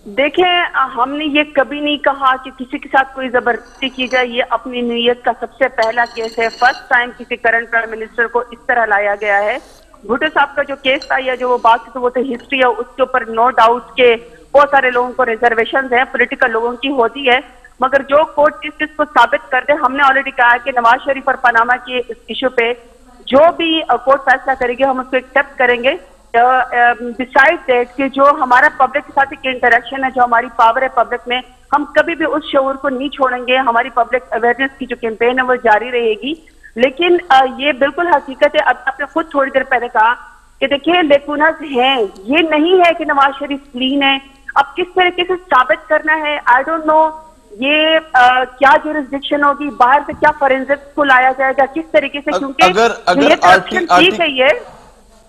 دیکھیں ہم نے یہ کبھی نہیں کہا کہ کسی کے ساتھ کوئی زبردستی کی جائے۔ یہ اپنی نیت کا سب سے پہلا کیس ہے۔ فرسٹ ٹائم کسی کرنٹ پرائم منسٹر کو اس طرح لایا گیا ہے۔ بھٹو صاحب کا جو کیس تھا یا جو وہ بات تھی تو وہ تو ہسٹری ہے، اس کے اوپر نو ڈاؤٹ کہ بہت سارے لوگوں کو ریزرویشن ہیں پولیٹیکل لوگوں کی ہوتی ہے۔ مگر جو کورٹ اس چیز کو ثابت کر دے، ہم نے آلریڈی کہا کہ نواز شریف اور پاناما کے اس ایشو پہ جو بھی کورٹ فیصلہ کرے گی، ہم اس کو ایکسپٹ کریں گے۔ ڈسائڈ دیٹ um, کہ جو ہمارا پبلک کے ساتھ ایک انٹریکشن ہے، جو ہماری پاور ہے پبلک میں، ہم کبھی بھی اس شعور کو نہیں چھوڑیں گے۔ ہماری پبلک اویئرنیس کی جو کیمپین ہے، وہ جاری رہے گی۔ لیکن یہ بالکل حقیقت ہے۔ اب آپ نے خود تھوڑی دیر پہلے کہا کہ دیکھیں لیکونز ہیں۔ یہ نہیں ہے کہ نواز شریف کلین ہے۔ اب کس طریقے سے ثابت کرنا ہے؟ آئی ڈونٹ نو یہ کیا جورسڈکشن ہوگی؟ باہر سے کیا فورینزک کو لایا جائے گا؟ کس طریقے سے؟ کیونکہ یہ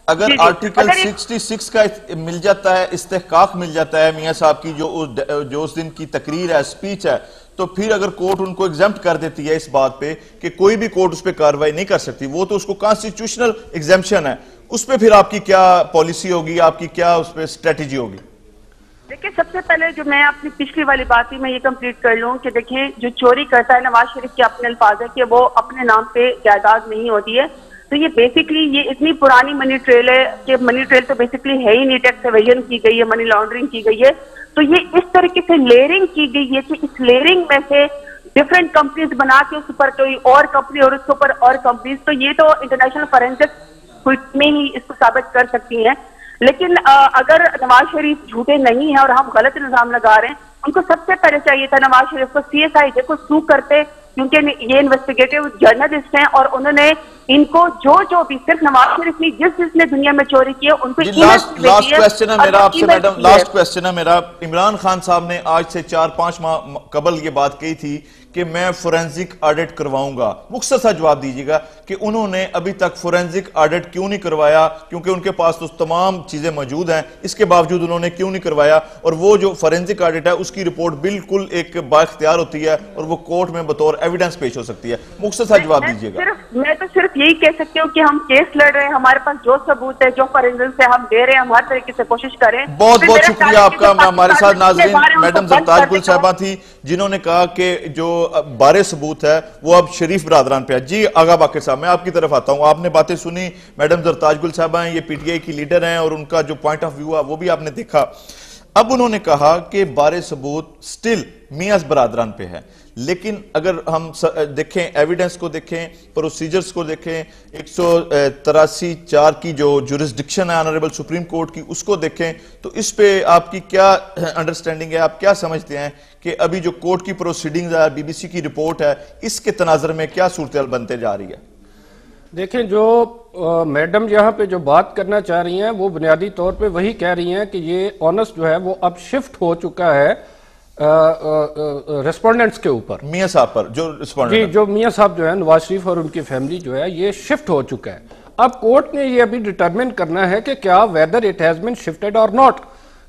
اگر۔ آرٹیکل سکسٹی سکس کا مل جاتا ہے استحقاق مل جاتا ہے میاں صاحب کی جو اس دن کی تقریر ہے سپیچ ہے تو پھر اگر کورٹ ان کو ایگزمپٹ کر دیتی ہے اس بات پہ کہ کوئی بھی کورٹ اس پہ کاروائی نہیں کر سکتی، وہ تو اس کو کانسٹیٹیوشنل ایگزمپشن ہے۔ اس پہ پھر آپ کی کیا پالیسی ہوگی؟ آپ کی کیا اس پہ سٹریٹجی ہوگی؟ دیکھیں، سب سے پہلے جو میں اپنی پچھلی والی بات ہی میں یہ کمپلیٹ کر لوں کہ دیکھیں، جو چوری کرتا ہے نواز شریف کے اپنے الفاظ ہے کہ وہ اپنے نام پہ جائیداد نہیں ہوتی ہے۔ تو یہ بیسکلی یہ اتنی پرانی منی ٹریل ہے کہ منی ٹریل تو بیسکلی ہے ہی نہیں. ٹیکس ایویژن کی گئی ہے منی لانڈرنگ کی گئی ہے. تو یہ اس طریقے سے لیئرنگ کی گئی ہے کہ اس لیئرنگ میں سے ڈفرینٹ کمپنیز بنا کے اس پر کوئی اور کمپنی اور اس کے اوپر اور کمپنیز تو یہ تو انٹرنیشنل فورینسک میں ہی اس کو ثابت کر سکتی ہیں. لیکن اگر نواز شریف جھوٹے نہیں ہیں اور ہم غلط نظام لگا رہے ہیں، ان کو سب سے پہلے چاہیے تھا نواز شریف کو سی ایس آئی کو سو کرتے، کیونکہ یہ انویسٹیگیٹو جرنلسٹ ہیں اور انہوں نے ان کو جو جو بھی صرف نواز شریف نے جس جس نے دنیا میں چوری کی ہے ان کو لاسٹ کوشچن ہے۔ میرا آپ سے میڈم لاسٹ کوشچن ہے۔ میرا۔ عمران خان صاحب نے آج سے چار پانچ ماہ قبل یہ بات کہی تھی کہ میں فورنزک آڈٹ کرواؤں گا۔ مختصر سا جواب دیجیے گا کہ انہوں نے ابھی تک فورنزک آڈٹ کیوں نہیں کروایا؟ کیونکہ ان کے پاس تو تمام چیزیں موجود ہیں۔ اس کے باوجود انہوں نے کیوں نہیں کروایا؟ اور وہ جو فورنزک آڈٹ ہے اس کی رپورٹ بالکل ایک با اختیار ہوتی ہے اور وہ کورٹ میں بطور ایویڈنس پیش ہو سکتی ہے۔ مختصر سا جواب دیجیے گا۔ میں تو صرف یہی کہہ سکتی ہوں کہ ہم کیس لڑ رہے ہیں ہمارے پاس جو ثبوت ہے جو فورنزک سے ہم دے رہے ہیں ہم ہر طریقے سے کوشش کریں۔ بہت بہت شکریہ آپ کا ہمارے ساتھ ناظرین میڈم زرتاج گل صاحبہ تھی جنہوں نے کہا کہ جو بارے ثبوت ہے وہ اب شریف برادران پہ ہے۔ جی آغا باقر صاحب میں آپ کی طرف آتا ہوں۔ آپ نے باتیں سنی میڈم زرتاج گل صاحبہ ہیں یہ پی ٹی آئی کی لیڈر ہیں اور ان کا جو پوائنٹ آف ویو ہے وہ بھی آپ نے دیکھا۔ اب انہوں نے کہا کہ بارے ثبوت سٹل میاز برادران پہ ہے۔ لیکن اگر ہم دیکھیں ایویڈنس کو دیکھیں پروسیجرز کو دیکھیں، ایک سو تراسی چار کی جو جورسڈکشن ہے آنریبل سپریم کورٹ کی، اس کو دیکھیں تو اس پہ آپ کی کیا انڈرسٹینڈنگ ہے، آپ کیا سمجھتے ہیں کہ ابھی جو کورٹ کی پروسیڈنگز ہے بی بی سی کی رپورٹ ہے، اس کے تناظر میں کیا صورتحال بنتے جا رہی ہے؟ دیکھیں جو میڈم یہاں پہ جو بات کرنا چاہ رہی ہیں وہ بنیادی طور پہ وہی کہہ رہی ہیں کہ یہ آنس جو ہے وہ اب شفٹ ہو چکا ہے ریسپونڈنٹس کے اوپر۔ میاں صاحب پر جو جی جو میاں صاحب جو ہے نواز شریف اور ان کی فیملی جو ہے یہ شفٹ ہو چکا ہے۔ اب کورٹ نے یہ ابھی ڈیٹرمن کرنا ہے کہ کیا whether it has been shifted اور ناٹ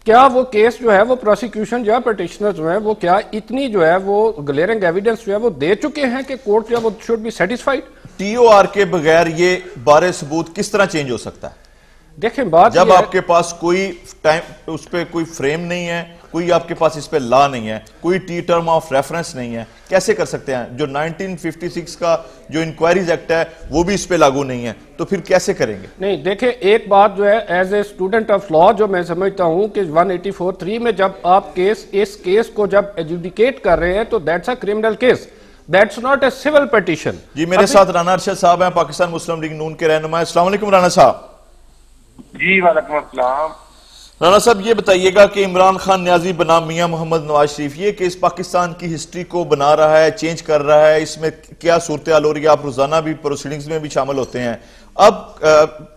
کیا وہ کیس جو ہے وہ پروسیکیوشن جو ہے پٹیشنر جو ہے وہ کیا اتنی جو ہے وہ گلیرنگ ایویڈنس جو ہے وہ دے چکے ہیں کہ کورٹ جو ہے وہ should be satisfied T O R کے بغیر یہ بارے ثبوت کس طرح چینج ہو سکتا ہے؟ دیکھیں بات جب آپ کے پاس کوئی اس پہ کوئی فریم نہیں ہے کوئی آپ کے پاس اس پہ لا نہیں ہے کوئی ٹی ٹرم آف ریفرنس نہیں ہے۔ کیسے کر سکتے ہیں؟ جو نائنٹین ففٹی سکس کا جو انکوائریز ایکٹ ہے وہ بھی اس پہ لاگو نہیں ہے۔ تو پھر کیسے کریں گے؟ نہیں دیکھیں ایک بات جو ہے as a student of law جو میں سمجھتا ہوں کہ ون ایٹی فور تھری میں جب آپ کیس اس کیس کو جب ایجوڈیکیٹ کر رہے ہیں تو that's a criminal case that's not a civil petition جی میرے ساتھ رانا ارشد صاحب ہیں پاکستان مسلم لیگ نون کے رہنما السلام علیکم رانا صاحب۔ جی وعلیکم السلام۔ رانا صاحب، یہ بتائیے گا کہ عمران خان نیازی بنام میاں محمد نواز شریف، یہ کیس پاکستان کی ہسٹری کو بنا رہا ہے، چینج کر رہا ہے، اس میں کیا صورتحال ہو رہی ہے؟ آپ روزانہ بھی پروسیڈنگز میں بھی شامل ہوتے ہیں۔ اب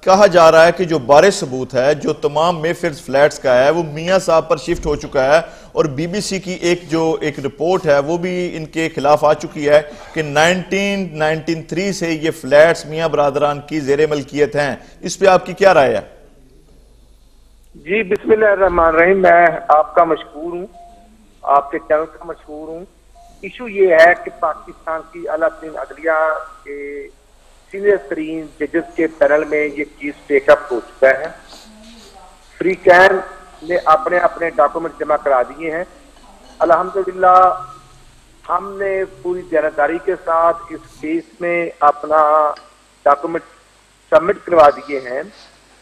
کہا جا رہا ہے کہ جو بارے ثبوت ہے، جو تمام میفرز فلیٹس کا ہے، وہ میاں صاحب پر شفٹ ہو چکا ہے اور بی بی سی کی ایک جو ایک رپورٹ ہے، وہ بھی ان کے خلاف آ چکی ہے کہ نائنٹین نائنٹین تھری سے یہ فلیٹس میاں برادران کی زیر ملکیت ہیں۔ اس پہ آپ کی کیا رائے ہے؟ جی بسم اللہ الرحمن الرحیم، میں آپ کا مشہور ہوں، آپ کے چینل کا مشہور ہوں۔ ایشو یہ ہے کہ پاکستان کی اعلیٰ ترین عدلیہ کے سینئر ترین ججز کے پینل میں یہ چیز ٹیک اپ ہو چکا ہے۔ فری کین نے اپنے اپنے ڈاکومنٹ جمع کرا دیے ہیں۔ الحمدللہ، ہم نے پوری جانکاری کے ساتھ اس کیس میں اپنا ڈاکومنٹ سبمٹ کروا دیے ہیں۔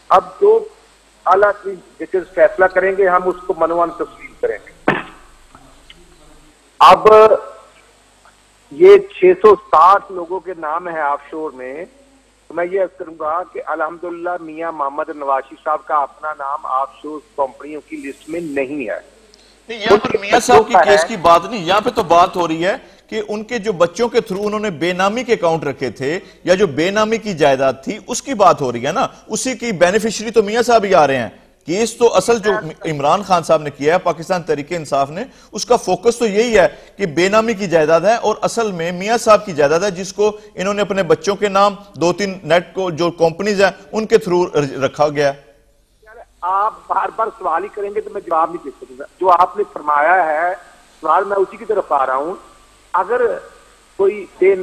اب جو اعلیٰ کی فیصلہ کریں گے ہم اس کو منوان تفصیل کریں گے۔ اب یہ چھ سو ساٹھ لوگوں کے نام ہیں آف شور میں۔ میں یہ کروں گا کہ الحمدللہ میاں محمد نواشی صاحب کا اپنا نام آف شور کمپنیوں کی لسٹ میں نہیں ہے۔ یہاں پر میاں صاحب کی کیس کی بات نہیں یہاں پہ تو بات ہو رہی ہے۔ کہ ان کے جو بچوں کے تھرو انہوں نے بے نامی کے اکاؤنٹ رکھے تھے یا جو بے نامی کی جائیداد تھی اس کی بات ہو رہی ہے نا۔ اسی کی بینیفیشری تو میاں صاحب ہی آ رہے ہیں۔ کیس تو اصل جو عمران خان صاحب نے کیا ہے پاکستان تحریک انصاف نے اس کا فوکس تو یہی ہے کہ بے نامی کی جائیداد ہے اور اصل میں میاں صاحب کی جائیداد ہے جس کو انہوں نے اپنے بچوں کے نام دو تین نیٹ کو جو کمپنیز ہیں ان کے تھرو رکھا گیا۔ ہے آپ بار بار سوال ہی کریں گے تو میں جواب نہیں دے سکوں گا جو آپ نے فرمایا ہے سوال میں اسی کی طرف آ رہا ہوں۔ اگر کوئی بے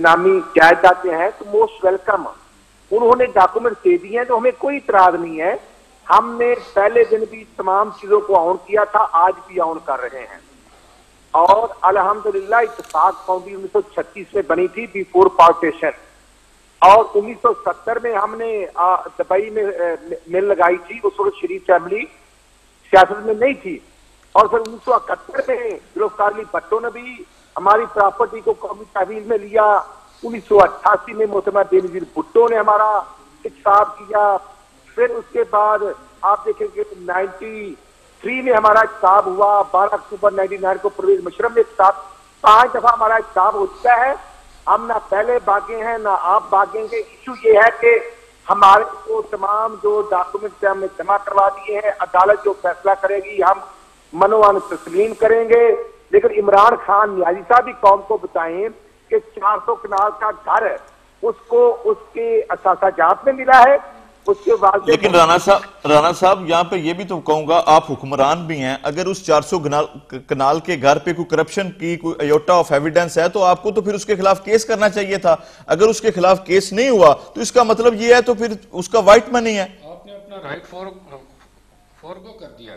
نامی جائیدادیں ہیں تو موسٹ ویلکم انہوں نے ڈاکومنٹ دے دیے ہیں تو ہمیں کوئی اعتراض نہیں ہے۔ ہم نے پہلے دن بھی تمام چیزوں کو آن کیا تھا، آج بھی آن کر رہے ہیں۔ اور الحمدللہ اتفاق فاؤنڈی انیس سو چھتیس میں بنی تھی بیفور پارٹیشن اور انیس سو ستر میں ہم نے دبئی میں مل لگائی تھی اس وقت شریف فیملی سیاست میں نہیں تھی۔ اور پھر انیس سو اکہتر میں گرفتار علی بٹو نے بھی ہماری پراپرٹی کو قومی تحویل میں لیا، انیس سو اٹھاسی میں محتمہ بے نظیر جی بھٹو نے ہمارا اتفاق کیا۔ پھر اس کے بعد آپ دیکھیں گے نائنٹی تھری میں ہمارا اقتصاب ہوا، بارہ اکتوبر نائنٹی نائن کو پرویز مشرم میں اقتصاب پانچ دفعہ ہمارا اقتصاب ہو چکا ہے۔ ہم نہ پہلے باغے ہیں، نہ آپ باغیں گے۔ ایشو یہ ہے کہ ہمارے کو تمام جو ڈاکومنٹ ہم نے جمع کروا دیے ہیں، عدالت جو فیصلہ کرے گی، ہم منوان تسلیم کریں گے۔ لیکن عمران خان نیازی صاحب بھی قوم کو بتائیں کہ چار سو کنال کا گھر ہے اس کو اس کے اثاثہ جات میں ملا ہے لیکن رانا صاحب رانا صاحب یہاں پہ یہ بھی تو کہوں گا آپ حکمران بھی ہیں اگر اس چار سو کنال کے گھر پہ کوئی کرپشن کی کوئی ایوٹا آف ایویڈنس ہے تو آپ کو تو پھر اس کے خلاف کیس کرنا چاہیے تھا۔ اگر اس کے خلاف کیس نہیں ہوا تو اس کا مطلب یہ ہے تو پھر اس کا وائٹ منی ہے۔ آپ نے اپنا رائٹ فورگو کر دیا۔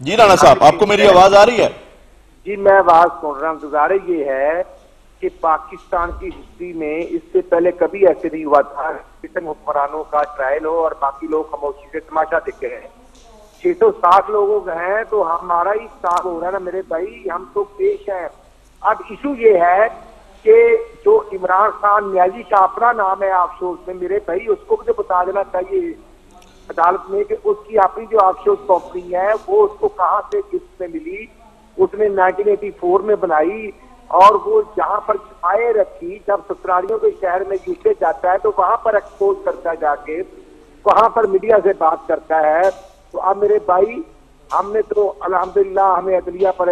جی رانا صاحب آپ کو میری آواز آ رہی ہے؟ جی میں آواز سن رہا ہوں۔ گزارے یہ ہے کہ پاکستان کی ہسٹری میں اس سے پہلے کبھی ایسے نہیں ہوا تھا۔ حکمرانوں کا ٹرائل ہو اور باقی لوگ خاموشی سے تماشا دیکھ رہے۔ ہیں چھ سو ساٹھ لوگ ہیں تو ہمارا ہی صاحب ہو رہا ہے نا میرے بھائی، ہم تو پیش ہیں۔ اب ایشو یہ ہے کہ جو عمران خان نیازی کا اپنا نام ہے آفشورس میں، میرے بھائی، اس کو مجھے بتا دینا چاہیے۔ عدالت میں کہ اس کی اپنی جو آفشورس کمپنی ہے، وہ اس کو کہاں سے گفٹ میں ملی؟ اس نے نائنٹین ایٹی فور میں بنائی اور وہ جہاں پر چھپائے رکھی، جب سسراریوں کے شہر میں یوکے جاتا ہے تو وہاں پر ایکسپوز کرتا ہے جا کے، وہاں پر میڈیا سے بات کرتا ہے۔ تو اب میرے بھائی، ہم نے تو الحمدللہ ہمیں عدلیہ پر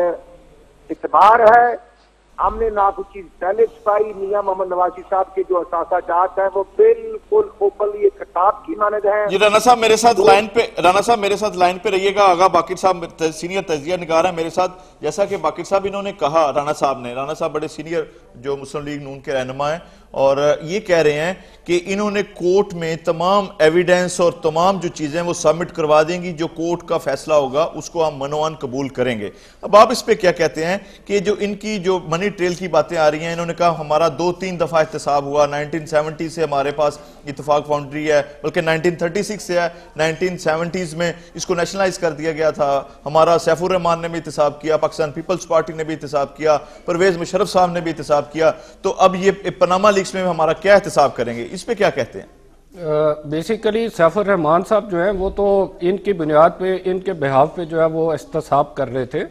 اعتبار ہے۔ ہم نے نہ کچھ چیز پہلے چھپائی، میاں محمد نوازی صاحب کے جو اثاثہ جات ہیں، وہ بالکل اوپل یہ کتاب کی ماند ہیں۔ جی رانا صاحب میرے ساتھ لائن پہ، رانا صاحب میرے ساتھ لائن پہ رہیے گا۔ آگا باقر صاحب سینئر تجزیہ نگار ہیں میرے ساتھ۔ جیسا کہ باقر صاحب انہوں نے کہا، رانا صاحب نے، رانا صاحب بڑے سینئر جو مسلم لیگ نون کے رہنما ہیں۔ اور یہ کہہ رہے ہیں کہ انہوں نے کورٹ میں تمام ایویڈنس اور تمام جو چیزیں وہ سبمٹ کروا دیں گی، جو کورٹ کا فیصلہ ہوگا، اس کو ہم منوان قبول کریں گے۔ اب آپ اس پہ کیا کہتے ہیں کہ جو ان کی جو منی ٹریل کی باتیں آ رہی ہیں، انہوں نے کہا ہمارا دو تین دفعہ احتساب ہوا نائنٹین سیونٹی سے ہمارے پاس اتفاق فاؤنڈری ہے، بلکہ نائنٹین تھرٹی سکس سے ہے۔ نائنٹین سیونٹیز میں اس کو نیشنلائز کر دیا گیا تھا۔ ہمارا سیف الرحمان نے بھی احتساب کیا، پاکستان پیپلز پارٹی نے بھی احتساب کیا، پرویز مشرف صاحب نے بھی احتساب کیا۔ تو اب یہ پناما لیکس میں ہمارا کیا احتساب کریں گے؟ اس پہ کیا کہتے ہیں؟ بیسیکلی سیف الرحمان صاحب جو ہیں، وہ تو ان کی بنیاد پہ، ان کے بحاف پہ جو ہے وہ احتساب کر رہے تھے۔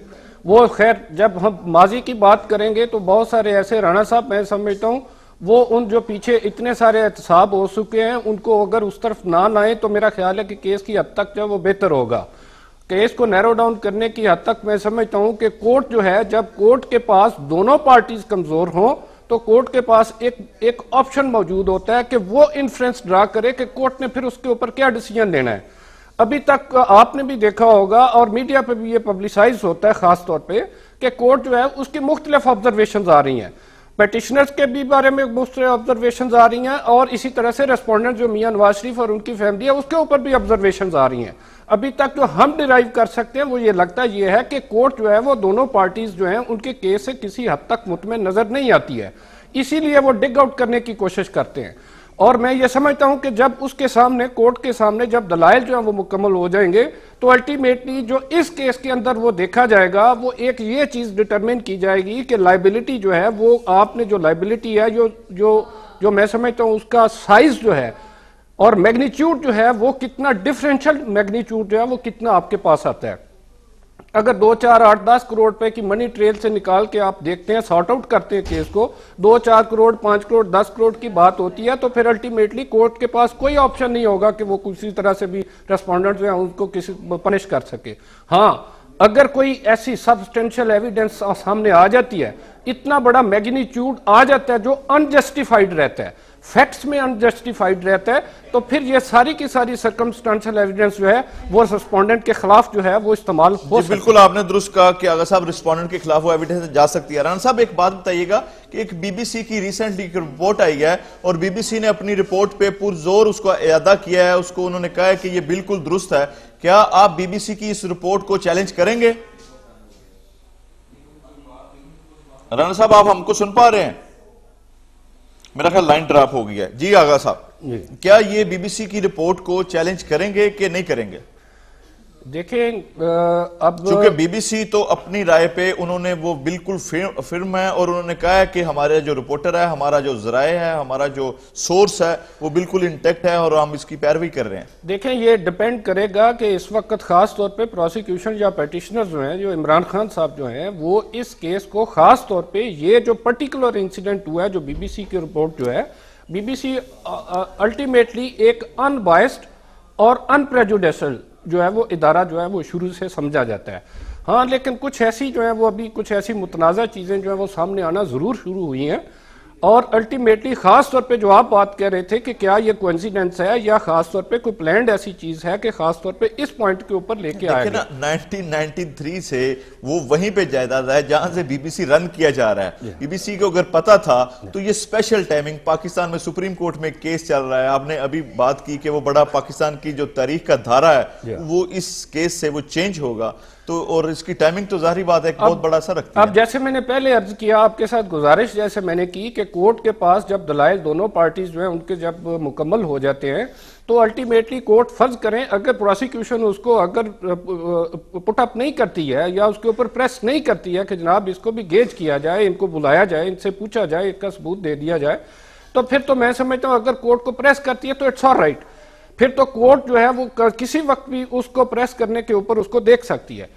وہ خیر، جب ہم ماضی کی بات کریں گے تو بہت سارے ایسے رانا صاحب میں سمجھتا ہوں، وہ ان جو پیچھے اتنے سارے احتساب ہو چکے ہیں، ان کو اگر اس طرف نہ آئے تو میرا خیال ہے کہ کیس کی حد تک جو وہ بہتر ہوگا۔ کیس کو نیرو ڈاؤن کرنے کی حد تک میں سمجھتا ہوں کہ کورٹ جو ہے، جب کورٹ کے پاس دونوں پارٹیز کمزور ہوں تو کورٹ کے پاس ایک ایک آپشن موجود ہوتا ہے کہ وہ انفرنس ڈرا کرے کہ کورٹ نے پھر اس کے اوپر کیا ڈیسیجن لینا ہے۔ ابھی تک آپ نے بھی دیکھا ہوگا اور میڈیا پہ بھی یہ پبلیسائز ہوتا ہے خاص طور پہ کہ کورٹ جو ہے اس کی مختلف آبزرویشنز آ رہی ہیں۔ پیٹیشنرز کے بھی بارے میں مختلف آبزرویشنز آ رہی ہیں اور اسی طرح سے ریسپونڈنٹ جو میاں نواز شریف اور ان کی فیملی ہے، اس کے اوپر بھی آبزرویشنز آ رہی ہیں۔ ابھی تک جو ہم ڈرائیو کر سکتے ہیں، وہ یہ لگتا یہ ہے کہ کورٹ جو ہے، وہ دونوں پارٹیز جو ہیں، ان کے کیس سے کسی حد تک مطمئن نظر نہیں آتی ہے۔ اسی لیے وہ ڈگ آؤٹ کرنے کی کوشش کرتے ہیں۔ اور میں یہ سمجھتا ہوں کہ جب اس کے سامنے، کورٹ کے سامنے جب دلائل جو ہیں وہ مکمل ہو جائیں گے، تو الٹیمیٹلی جو اس کیس کے اندر وہ دیکھا جائے گا، وہ ایک یہ چیز ڈٹرمن کی جائے گی کہ لائبلٹی جو ہے، وہ آپ نے جو لائبلٹی ہے، جو جو جو میں سمجھتا ہوں اس کا سائز جو ہے اور میگنیچیوڈ جو ہے، وہ کتنا ڈیفرنشل میگنیچیوڈ جو ہے، وہ کتنا آپ کے پاس آتا ہے۔ اگر دو چار آٹھ دس کروڑ پہ کی منی ٹریل سے نکال کے آپ دیکھتے ہیں سارٹ آؤٹ کرتے ہیں کیس کو، دو چار کروڑ، پانچ کروڑ، دس کروڑ کی بات ہوتی ہے تو پھر الٹیمیٹلی کورٹ کے پاس کوئی آپشن نہیں ہوگا کہ وہ کسی طرح سے بھی ریسپونڈنٹ جو ہیں ان کو کسی پنش کر سکے۔ ہاں اگر کوئی ایسی سبسٹینشل ایویڈنس سامنے آ جاتی ہے، اتنا بڑا میگنیچیوڈ آ جاتا ہے جو انجسٹیفائیڈ رہتا ہے۔ فیکٹس میں انجسٹیفائیڈ رہتا ہے تو پھر یہ ساری کی ساری سرکمسٹانشل ایویڈنس جو ہے وہ رسپونڈنٹ کے خلاف جو ہے وہ استعمال ہو جی بالکل آپ نے درست کہا کہ آگا صاحب رسپونڈنٹ کے خلاف وہ ایویڈنس جا سکتی ہے۔ ران صاحب ایک بات بتائیے گا کہ ایک بی بی سی کی ریسنٹلی ایک رپورٹ آئی ہے اور بی بی سی نے اپنی رپورٹ پہ پور زور اس کو اعادہ کیا ہے۔ اس کو انہوں نے کہا ہے کہ یہ بالکل درست ہے۔ کیا آپ بی بی سی کی اس رپورٹ کو چیلنج کریں گے؟ رانا صاحب آپ ہم کو سن پا رہے ہیں۔ میرا خیال لائن ڈراپ ہو گیا ہے جی آغا صاحب جی۔ کیا یہ بی بی سی کی رپورٹ کو چیلنج کریں گے کہ نہیں کریں گے دیکھیں اب چونکہ بی بی سی تو اپنی رائے پہ انہوں نے وہ بالکل فرم ہے اور انہوں نے کہا ہے کہ ہمارے جو رپورٹر ہے ہمارا جو ذرائع ہے ہمارا جو سورس ہے وہ بالکل انٹیکٹ ہے اور ہم اس کی پیروی کر رہے ہیں۔ دیکھیں یہ ڈیپینڈ کرے گا کہ اس وقت خاص طور پہ پروسیکیوشن یا پیٹیشنر جو ہیں جو عمران خان صاحب جو ہیں وہ اس کیس کو خاص طور پہ یہ جو پرٹیکولر انسیڈنٹ ہوا ہے جو بی بی سی کی رپورٹ جو ہے بی بی سی الٹیمیٹلی ایک ان بائسڈ اور ان پریجوڈیسل جو ہے وہ ادارہ جو ہے وہ شروع سے سمجھا جاتا ہے۔ ہاں لیکن کچھ ایسی جو ہے وہ ابھی کچھ ایسی متنازع چیزیں جو ہیں وہ سامنے آنا ضرور شروع ہوئی ہیں۔ اور الٹیمیٹلی خاص طور پہ جو آپ بات کہہ رہے تھے کہ کیا یہ کوئنسیڈنس ہے یا خاص طور پہ کوئی پلانڈ ایسی چیز ہے کہ خاص طور پہ اس پوائنٹ کے اوپر لے کے آئے نا نائنٹین نائنٹی تھری سے وہ وہیں پہ جائیداد ہے جہاں سے بی بی سی رن کیا جا رہا ہے۔ بی بی سی کو اگر پتا تھا تو یہ سپیشل ٹائمنگ پاکستان میں سپریم کورٹ میں کیس چل رہا ہے۔ آپ نے ابھی بات کی کہ وہ بڑا پاکستان کی جو تاریخ کا دھارا ہے وہ اس کیس سے وہ چینج ہوگا۔ تو اور اس کی ٹائمنگ تو ظاہری بات ہے ایک بہت بڑا اثر رکھتی ہے۔ اب جیسے میں نے پہلے عرض کیا آپ کے ساتھ گزارش جیسے میں نے کی کہ کورٹ کے پاس جب دلائل دونوں پارٹیز جو ہیں ان کے جب مکمل ہو جاتے ہیں تو الٹیمیٹلی کورٹ فرض کریں اگر پروسیکیوشن اس کو اگر پٹ اپ نہیں کرتی ہے یا اس کے اوپر پریس نہیں کرتی ہے کہ جناب اس کو بھی گیج کیا جائے ان کو بلایا جائے ان سے پوچھا جائے ان کا ثبوت دے دیا جائے تو پھر تو میں سمجھتا ہوں اگر کورٹ کو پریس کرتی ہے تو اٹس آل رائٹ پھر تو کورٹ جو ہے وہ کسی وقت بھی اس کو پریس کرنے کے اوپر اس کو دیکھ سکتی ہے۔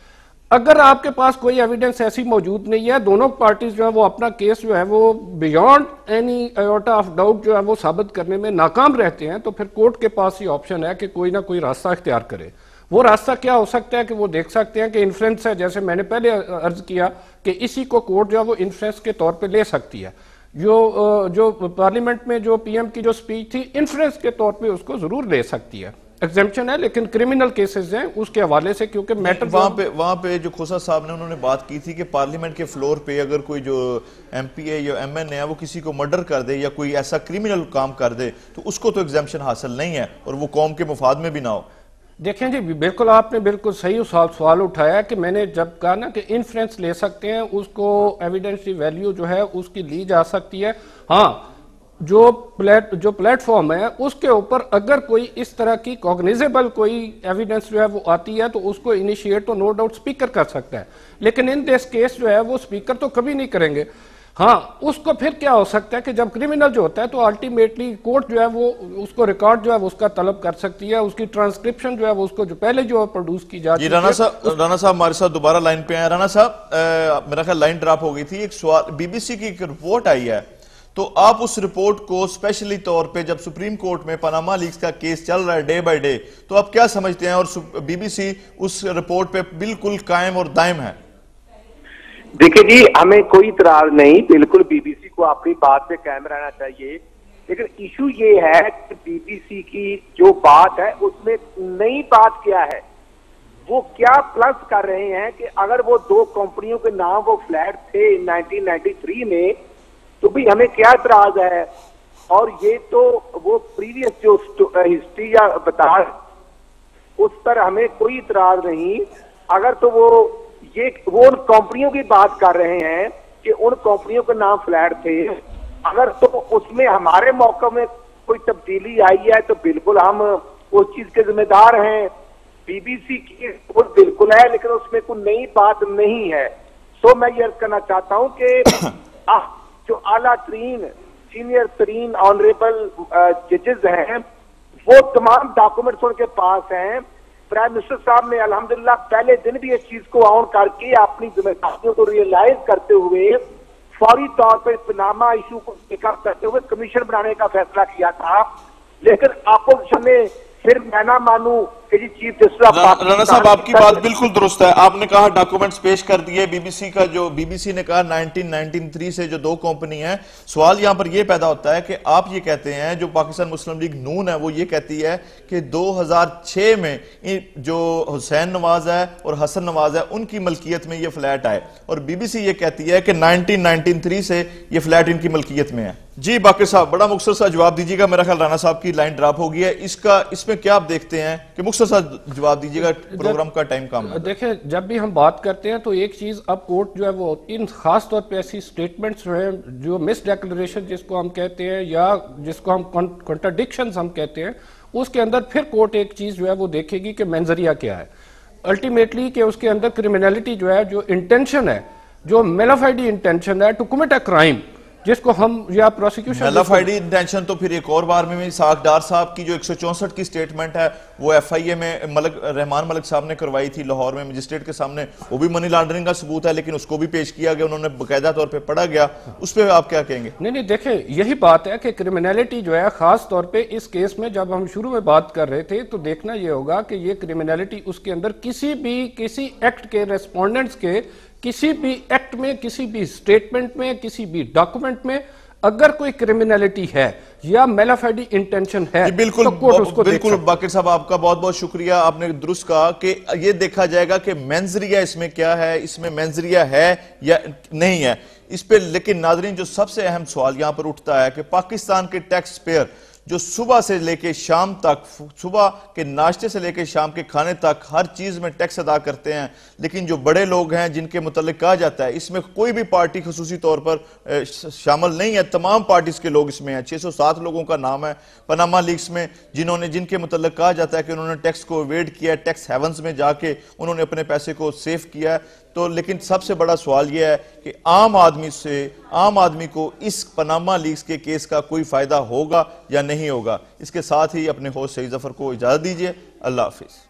اگر آپ کے پاس کوئی ایویڈنس ایسی موجود نہیں ہے، دونوں پارٹیز جو ہے وہ اپنا کیس جو ہے وہ beyond any iota of doubt جو ہے وہ ثابت کرنے میں ناکام رہتے ہیں، تو پھر کورٹ کے پاس ہی آپشن ہے کہ کوئی نہ کوئی راستہ اختیار کرے۔ وہ راستہ کیا ہو سکتا ہے کہ وہ دیکھ سکتے ہیں کہ انفلوئنس ہے، جیسے میں نے پہلے عرض کیا کہ اسی کو کورٹ جو ہے وہ انفلوئنس کے طور پہ لے سکتی ہے۔ جو جو پارلیمنٹ میں جو پی ایم کی جو سپیچ تھی انفلوئنس کے طور پہ اس کو ضرور لے سکتی ہے۔ ایگزیمپشن ہے لیکن کرمنل کیسز ہیں اس کے حوالے سے کیونکہ میٹر وہاں پہ وہاں پہ جو کھوسا صاحب نے انہوں نے بات کی تھی کہ پارلیمنٹ کے فلور پہ اگر کوئی جو ایم پی اے یا ایم این اے وہ کسی کو مرڈر کر دے یا کوئی ایسا کرمنل کام کر دے تو اس کو تو ایگزیمپشن حاصل نہیں ہے اور وہ قوم کے مفاد میں بھی نہ ہو۔ دیکھیں جی بالکل آپ نے بالکل صحیح سوال اٹھایا کہ میں نے جب کہا نا کہ انفلوئنس لے سکتے ہیں اس کو ایویڈنس ویلیو جو ہے اس کی لی جا سکتی ہے۔ ہاں جو پلیٹ جو پلیٹ فارم ہے اس کے اوپر اگر کوئی اس طرح کی کوگنیزیبل کوئی ایویڈنس جو ہے وہ آتی ہے تو اس کو انیشیٹ تو نو ڈاؤٹ سپیکر کر سکتا ہے۔ لیکن ان دیس کیس جو ہے وہ سپیکر تو کبھی نہیں کریں گے۔ ہاں اس کو پھر کیا ہو سکتا ہے کہ جب کرمنل جو ہوتا ہے تو الٹیمیٹلی کورٹ جو ہے وہ اس کو ریکارڈ جو ہے وہ اس کا طلب کر سکتی ہے۔ اس کی ٹرانسکرپشن جو ہے وہ اس کو جو پہلے جو پروڈیوس کی جاتی جی رانا صاحب رانا صاحب ہمارے ساتھ دوبارہ لائن پہ ہیں۔ رانا صاحب میرا خیال لائن ڈراپ ہو گئی تھی۔ ایک سوال بی بی سی کی ایک رپورٹ آئی ہے۔ تو آپ اس رپورٹ کو سپیشلی طور پہ جب سپریم کورٹ میں پاناما لیکس کا کیس چل رہا ہے ڈے بائی ڈے تو آپ کیا سمجھتے ہیں اور بی بی سی اس رپورٹ پہ بالکل قائم اور دائم ہے؟ دیکھیں جی ہمیں کوئی اطراز نہیں، بالکل بی بی سی کو اپنی بات پہ قائم رہنا چاہیے۔ لیکن ایشو یہ ہے کہ بی بی سی کی جو بات ہے، اس میں نئی بات کیا ہے؟ وہ کیا پلس کر رہے ہیں کہ اگر وہ دو کمپنیوں کے نام وہ فلیٹ تھے نائنٹین نائنٹی تھری میں تو بھی ہمیں کیا اعتراض ہے؟ اور یہ تو وہ پریویس جو ہسٹری یا بتا اس پر ہمیں کوئی اعتراض نہیں۔ اگر تو وہ یہ وہ ان کمپنیوں کی بات کر رہے ہیں کہ ان کمپنیوں کے نام فلیٹ تھے۔ اگر تو اس میں ہمارے موقع میں کوئی تبدیلی آئی ہے تو بالکل ہم اس چیز کے ذمہ دار ہیں۔ بی بی سی کی رپورٹ بالکل ہے، لیکن اس میں کوئی نئی بات نہیں ہے۔ سو میں یہ عرض کرنا چاہتا ہوں کہ جو اعلیٰ ترین، سینئر ترین آنریبل ججز ہیں، وہ تمام ڈاکومنٹس ان کے پاس ہیں۔ پرائم منسٹر صاحب نے الحمدللہ پہلے دن بھی اس چیز کو آن کر کے اپنی ذمہ داریوں کو ریئلائز کرتے ہوئے فوری طور پر پناما ایشو کو پک اپ کرتے ہوئے کمیشن بنانے کا فیصلہ کیا تھا۔ لیکن اپوزیشن نے پھر میں نہ چیف جسٹس رانا صاحب آپ کی بات بالکل درست ہے۔ آپ نے کہا ڈاکومنٹس پیش کر دیے۔ بی بی سی کا جو بی بی سی نے کہا نائنٹین نائنٹین تھری سے جو دو کمپنی ہیں سوال یہاں پر یہ پیدا ہوتا ہے کہ آپ یہ کہتے ہیں جو پاکستان مسلم لیگ نون ہے وہ یہ کہتی ہے کہ دو ہزار چھ میں جو حسین نواز ہے اور حسن نواز ہے ان کی ملکیت میں یہ فلیٹ آئے۔ اور بی بی سی یہ کہتی ہے کہ نائنٹین نائنٹین تھری سے یہ فلیٹ ان کی ملکیت میں ہے۔ جی باقر صاحب بڑا مختصر سا جواب دیجیے گا۔ میرا خیال رانا صاحب کی لائن ڈراپ ہو گئی ہے۔ اس کا اس میں کیا آپ دیکھتے ہیں کہ مختصر سا جواب دیجیے گا پروگرام کا ٹائم کام ہے۔ دیکھیں جب بھی ہم بات کرتے ہیں تو ایک چیز اب کورٹ جو ہے وہ ان خاص طور پہ ایسی سٹیٹمنٹس جو ہیں جو مس ڈیکلریشن جس کو ہم کہتے ہیں یا جس کو ہم کنٹرڈکشنز ہم کہتے ہیں اس کے اندر پھر کورٹ ایک چیز جو ہے وہ دیکھے گی کہ منظریہ کیا ہے۔ الٹیمیٹلی کہ اس کے اندر کرمینلٹی جو ہے جو انٹینشن ہے جو میلافائڈی انٹینشن ہے ٹو کمٹ اے کرائم جس کو ہم یا prosecution malafide intention تو پھر ایک اور بار میں ساکھ ڈار صاحب کی جو ایک سو چونسٹھ کی سٹیٹمنٹ ہے وہ ایف آئی اے میں ملک رحمان ملک صاحب نے کروائی تھی لاہور میں مجسٹریٹ کے سامنے وہ بھی منی لانڈرنگ کا ثبوت ہے لیکن اس کو بھی پیش کیا گیا انہوں نے باقاعدہ طور پہ پڑھا گیا۔ اس پہ آپ کیا کہیں گے؟ نہیں نہیں دیکھیں یہی بات ہے کہ کرمینلٹی جو ہے خاص طور پہ اس کیس میں جب ہم شروع میں بات کر رہے تھے تو دیکھنا یہ ہوگا کہ یہ کرمینلٹی اس کے اندر کسی بھی کسی ایکٹ کے ریسپونڈنٹس کے کسی بھی ایکٹ میں کسی بھی سٹیٹمنٹ میں کسی بھی ڈاکومنٹ میں اگر کوئی کرمینلٹی ہے یا میلافائڈی انٹینشن ہے جی بالکل باقر صاحب آپ کا بہت بہت شکریہ۔ آپ نے درست کہا کہ یہ دیکھا جائے گا کہ مینزریہ اس میں کیا ہے اس میں مینزریہ ہے یا نہیں ہے۔ اس پہ لیکن ناظرین جو سب سے اہم سوال یہاں پر اٹھتا ہے کہ پاکستان کے ٹیکس پیئر جو صبح سے لے کے شام تک، صبح کے ناشتے سے لے کے شام کے کھانے تک ہر چیز میں ٹیکس ادا کرتے ہیں۔ لیکن جو بڑے لوگ ہیں جن کے متعلق کہا جاتا ہے، اس میں کوئی بھی پارٹی خصوصی طور پر شامل نہیں ہے۔ تمام پارٹیز کے لوگ اس میں ہیں۔ چھ سو سات لوگوں کا نام ہے پناما لیگز میں، جنہوں نے، جن کے متعلق کہا جاتا ہے کہ انہوں نے ٹیکس کو اویڈ کیا ہے، ٹیکس ہیونز میں جا کے انہوں نے اپنے پیسے کو سیف کیا ہے۔ تو لیکن سب سے بڑا سوال یہ ہے کہ عام آدمی سے عام آدمی کو اس پناما لیگز کے کیس کا کوئی فائدہ ہوگا یا نہیں ہوگا؟ اس کے ساتھ ہی اپنے ہوسٹ سعید ظفر کو اجازت دیجیے اللہ حافظ۔